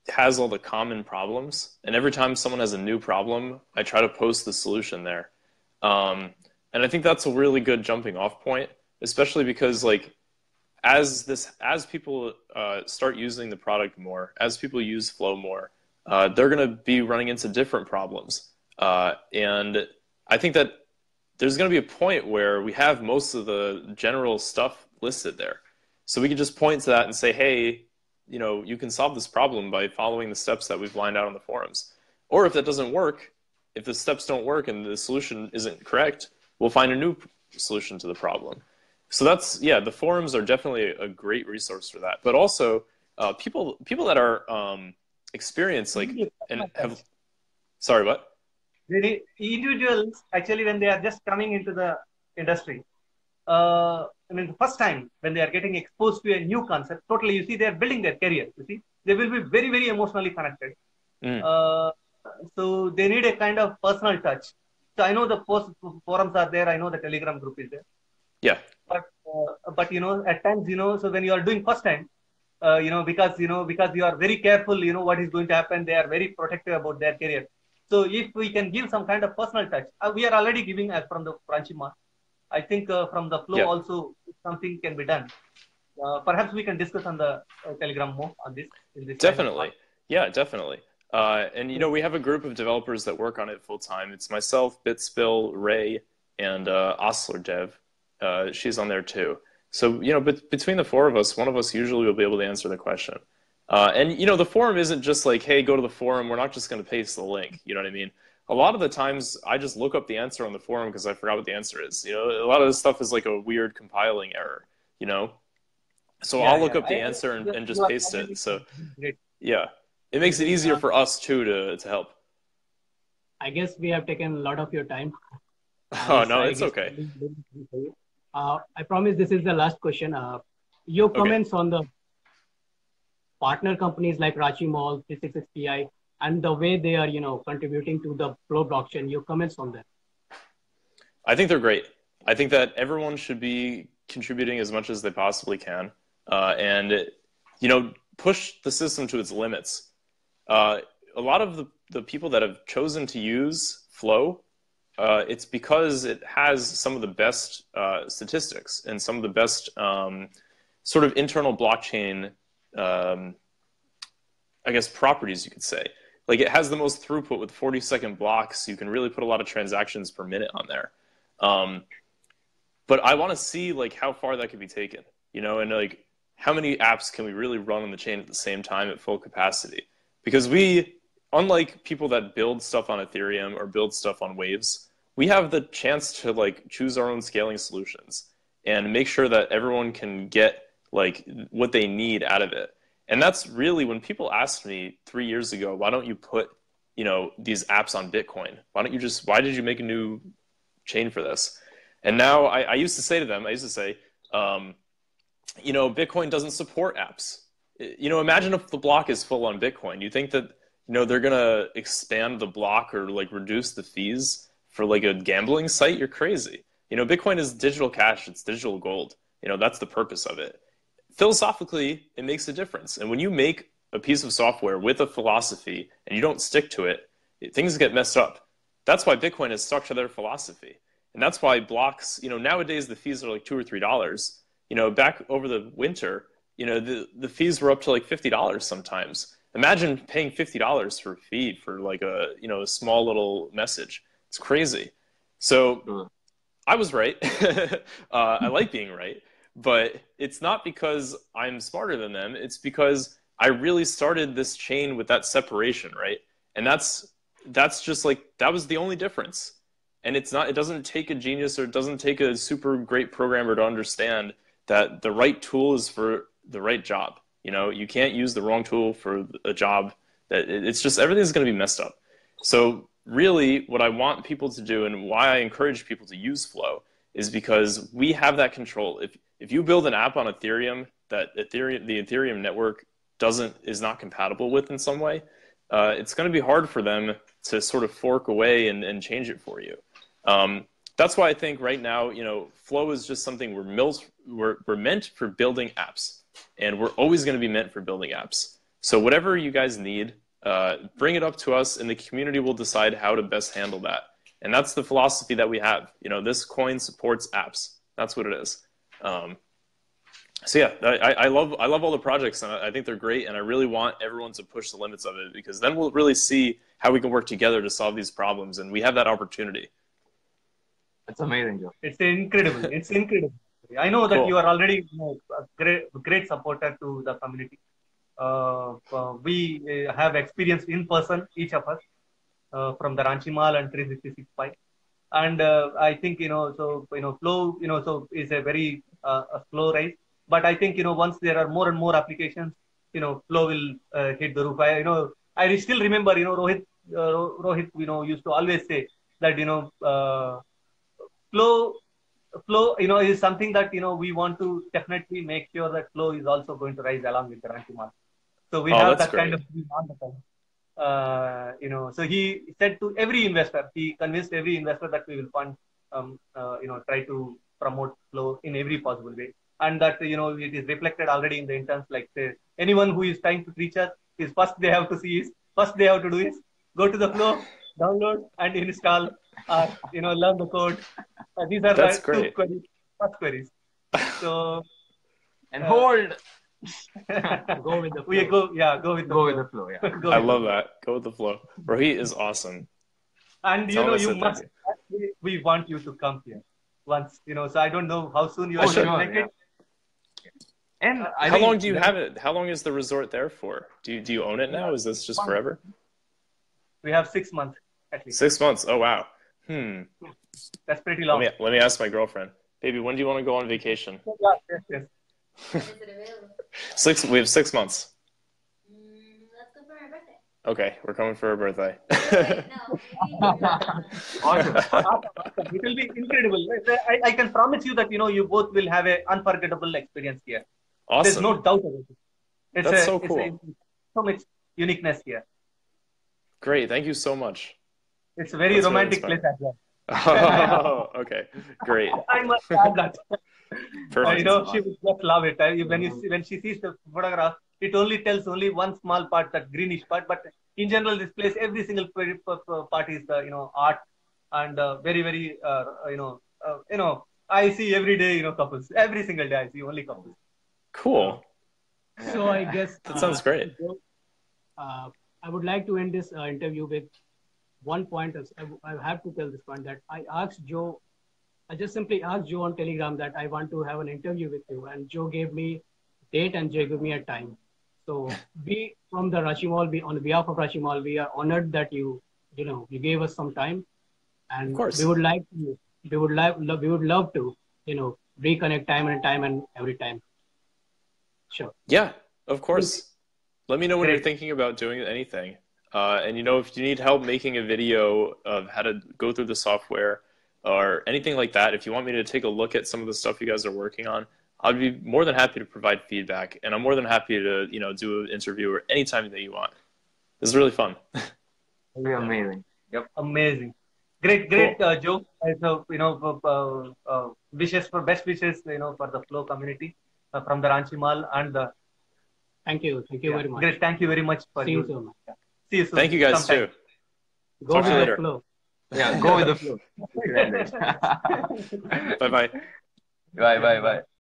has all the common problems, and every time someone has a new problem, I try to post the solution there. Um, and I think that's a really good jumping off point, especially because like as this as people uh, start using the product more, as people use FLO more, uh, they're going to be running into different problems, uh, and I think that there's going to be a point where we have most of the general stuff listed there. So we can just point to that and say, hey, you know, you can solve this problem by following the steps that we've lined out on the forums. Or if that doesn't work, if the steps don't work and the solution isn't correct, we'll find a new solution to the problem. So that's yeah, the forums are definitely a great resource for that. But also, uh, people people that are um, experienced like and have sorry what the individuals actually when they are just coming into the industry uh, i mean the first time when they are getting exposed to a new concept totally you see they are building their career you see. They will be very very emotionally connected. Mm. uh, so they need a kind of personal touch. So i know the post forums are there i know the telegram group is there. Yeah. But uh, but you know at times you know so when you are doing first time uh, you know because you know because you are very careful you know what is going to happen they are very protective about their career so if we can give some kind of personal touch uh, we are already giving as from the Ranchi Mall. i think uh, from the FLO Yeah. also something can be done uh, perhaps we can discuss on the uh, telegram more on this in this Definitely. Yeah, definitely. Uh, and you know, we have a group of developers that work on it full time. It's myself, Bitspill, Ray, and uh, OstlerDev. Uh, she's on there too. So you know, but between the four of us, one of us usually will be able to answer the question. Uh, and you know, the forum isn't just like, hey, go to the forum. We're not just going to paste the link. You know what I mean? A lot of the times, I just look up the answer on the forum because I forgot what the answer is. You know, a lot of this stuff is like a weird compiling error. You know, so Yeah, I'll look yeah. up the I- answer and, and just paste it. So yeah, it makes it easier for us too to to help. I guess we have taken a lot of your time. Oh no, I it's okay. Uh, I promise this is the last question. Uh, your Okay. comments on the partner companies like Ranchi Mall, 366PI, and the way they are, you know, contributing to the FLO blockchain. Your comments on that. I think they're great. I think that everyone should be contributing as much as they possibly can, uh, and you know, push the system to its limits. Uh, a lot of the, the people that have chosen to use FLO, uh, it's because it has some of the best uh, statistics and some of the best um, sort of internal blockchain, um, I guess, properties you could say. Like it has the most throughput with 40 second blocks. You can really put a lot of transactions per minute on there. Um, but I want to see like how far that could be taken, you know, and like how many apps can we really run on the chain at the same time at full capacity? Because we, unlike people that build stuff on Ethereum or build stuff on Waves, we have the chance to like choose our own scaling solutions and make sure that everyone can get like what they need out of it. And that's really when people asked me three years ago, why don't you put you know these apps on Bitcoin? Why don't you just why did you make a new chain for this? And now I, I used to say to them, I used to say, um, you know, Bitcoin doesn't support apps. You know, imagine if the block is full on Bitcoin. You think that you know they're gonna expand the block or like reduce the fees for like a gambling site? You're crazy. You know, Bitcoin is digital cash. It's digital gold. You know, that's the purpose of it. Philosophically, it makes a difference. And when you make a piece of software with a philosophy and you don't stick to it, things get messed up. That's why Bitcoin has stuck to their philosophy. And that's why blocks, you know, nowadays the fees are like two or three dollars. You know, back over the winter, you know, the, the fees were up to like fifty dollars sometimes. Imagine paying fifty dollars for a feed for like a you know a small little message. It's crazy. So I was right. uh, I like being right, but it's not because I'm smarter than them. It's because I really started this chain with that separation, right? And that's that's just like that was the only difference. And it's not it doesn't take a genius or it doesn't take a super great programmer to understand that the right tool is for the right job. You know, you can't use the wrong tool for a job that it's just everything's going to be messed up. So really what I want people to do and why I encourage people to use FLO is because we have that control. If if you build an app on Ethereum that Ethereum the Ethereum network doesn't is not compatible with in some way, uh, it's going to be hard for them to sort of fork away and, and change it for you. Um, that's why I think right now, you know, FLO is just something we're, mills, we're, we're meant for building apps, and we're always going to be meant for building apps. So whatever you guys need, uh, bring it up to us, and the community will decide how to best handle that. And that's the philosophy that we have. You know, this coin supports apps. That's what it is. Um, so yeah, I, I love I love all the projects, and I think they're great. And I really want everyone to push the limits of it because then we'll really see how we can work together to solve these problems, and we have that opportunity. It's amazing, Joe. It's incredible. It's incredible. I know that Cool. you are already you know, a great, great supporter to the community. Uh, uh, we uh, have experience in person, each of us, uh, from the Ranchi Mall and 366 And uh, I think, you know, so, you know, FLO, you know, so is a very a slow rise. But I think, you know, once there are more and more applications, you know, FLO will uh, hit the roof. I, you know, I still remember, you know, Rohit, uh, Rohit, you know, used to always say that, you know, uh, FLO FLO you know is something that you know we want to definitely make sure that FLO is also going to rise along with the Ranchi Mall. so we Oh, have that kind of dream on the time. uh, you know so he said to every investor he convinced every investor that we will fund um, uh, you know try to promote FLO in every possible way and that you know it is reflected already in the interns like say anyone who is trying to reach us is first they have to see is first they have to do is go to the FLO download and install uh, you know learn the code uh, these are That's the two queries first queries so And Uh, hold. Go with the we flow. go yeah go with the Go flow. with the flow, yeah. Go I with love that. Go with the flow. Rohit is awesome. and you know you must we, we want you to come here once you know so i don't know how soon you Oh, are going to sure, make yeah. it And I How long do you that- have it? How long is the resort there for? Do you do you own it now? Is this just forever? we have six months at least Six months. Oh wow. Hmm. that's pretty Let long me let me ask my girlfriend. Baby, when do you want to go on vacation? yes, yes. Available? Six. We have six months. Mm, let's go for my birthday. Okay, we're coming for her birthday. Wait, no. we need to do that. Awesome. Awesome, awesome. it will be incredible I, I can promise you that you know you both will have a unforgettable experience here Awesome. there's no doubt about it it's That's a, so it's cool. a, so much uniqueness here Great. Thank you so much. it's a very That's romantic inspiring. place as well Oh, okay. Great. I must add that. Perfect. you know, she would just love it. When you mm-hmm. when she sees the photograph, it only tells only one small part, that greenish part. But in general, this place, every single part is the you know art and uh, very very uh, you know uh, you know I see every day you know couples. Every single day I see only couples. Cool. So I guess That sounds great. Uh, I would like to end this uh, interview with one point. as- I, I have to tell this point that I asked Joe. I just simply asked Joe on Telegram that I want to have an interview with you, and Joe gave me date and Joe gave me a time. So we from the Ranchi Mall, we on behalf of Ranchi Mall, we are honored that you you know you gave us some time, and Of course. we would like to, we would like lo- we would love to you know reconnect time and time and every time. Sure. Yeah, of course. Let me know when Great. you're thinking about doing anything. Uh, and you know, if you need help making a video of how to go through the software or anything like that, if you want me to take a look at some of the stuff you guys are working on, I'd be more than happy to provide feedback. And I'm more than happy to, you know, do an interview or anytime that you want. This is really fun. It'll be amazing. Yep, amazing. Great, great, uh, Joe. Uh, So, you know, uh, uh, wishes for best wishes, you know, for the FLO community uh, from the Ranchi Mall and the. Thank you. Thank you yeah, very much. Great, thank you very much for See you your- soon. See you soon. Thank you guys sometime. too. Go Talk to you with the flow. Yeah, go with the flow. Bye bye. bye, bye, bye.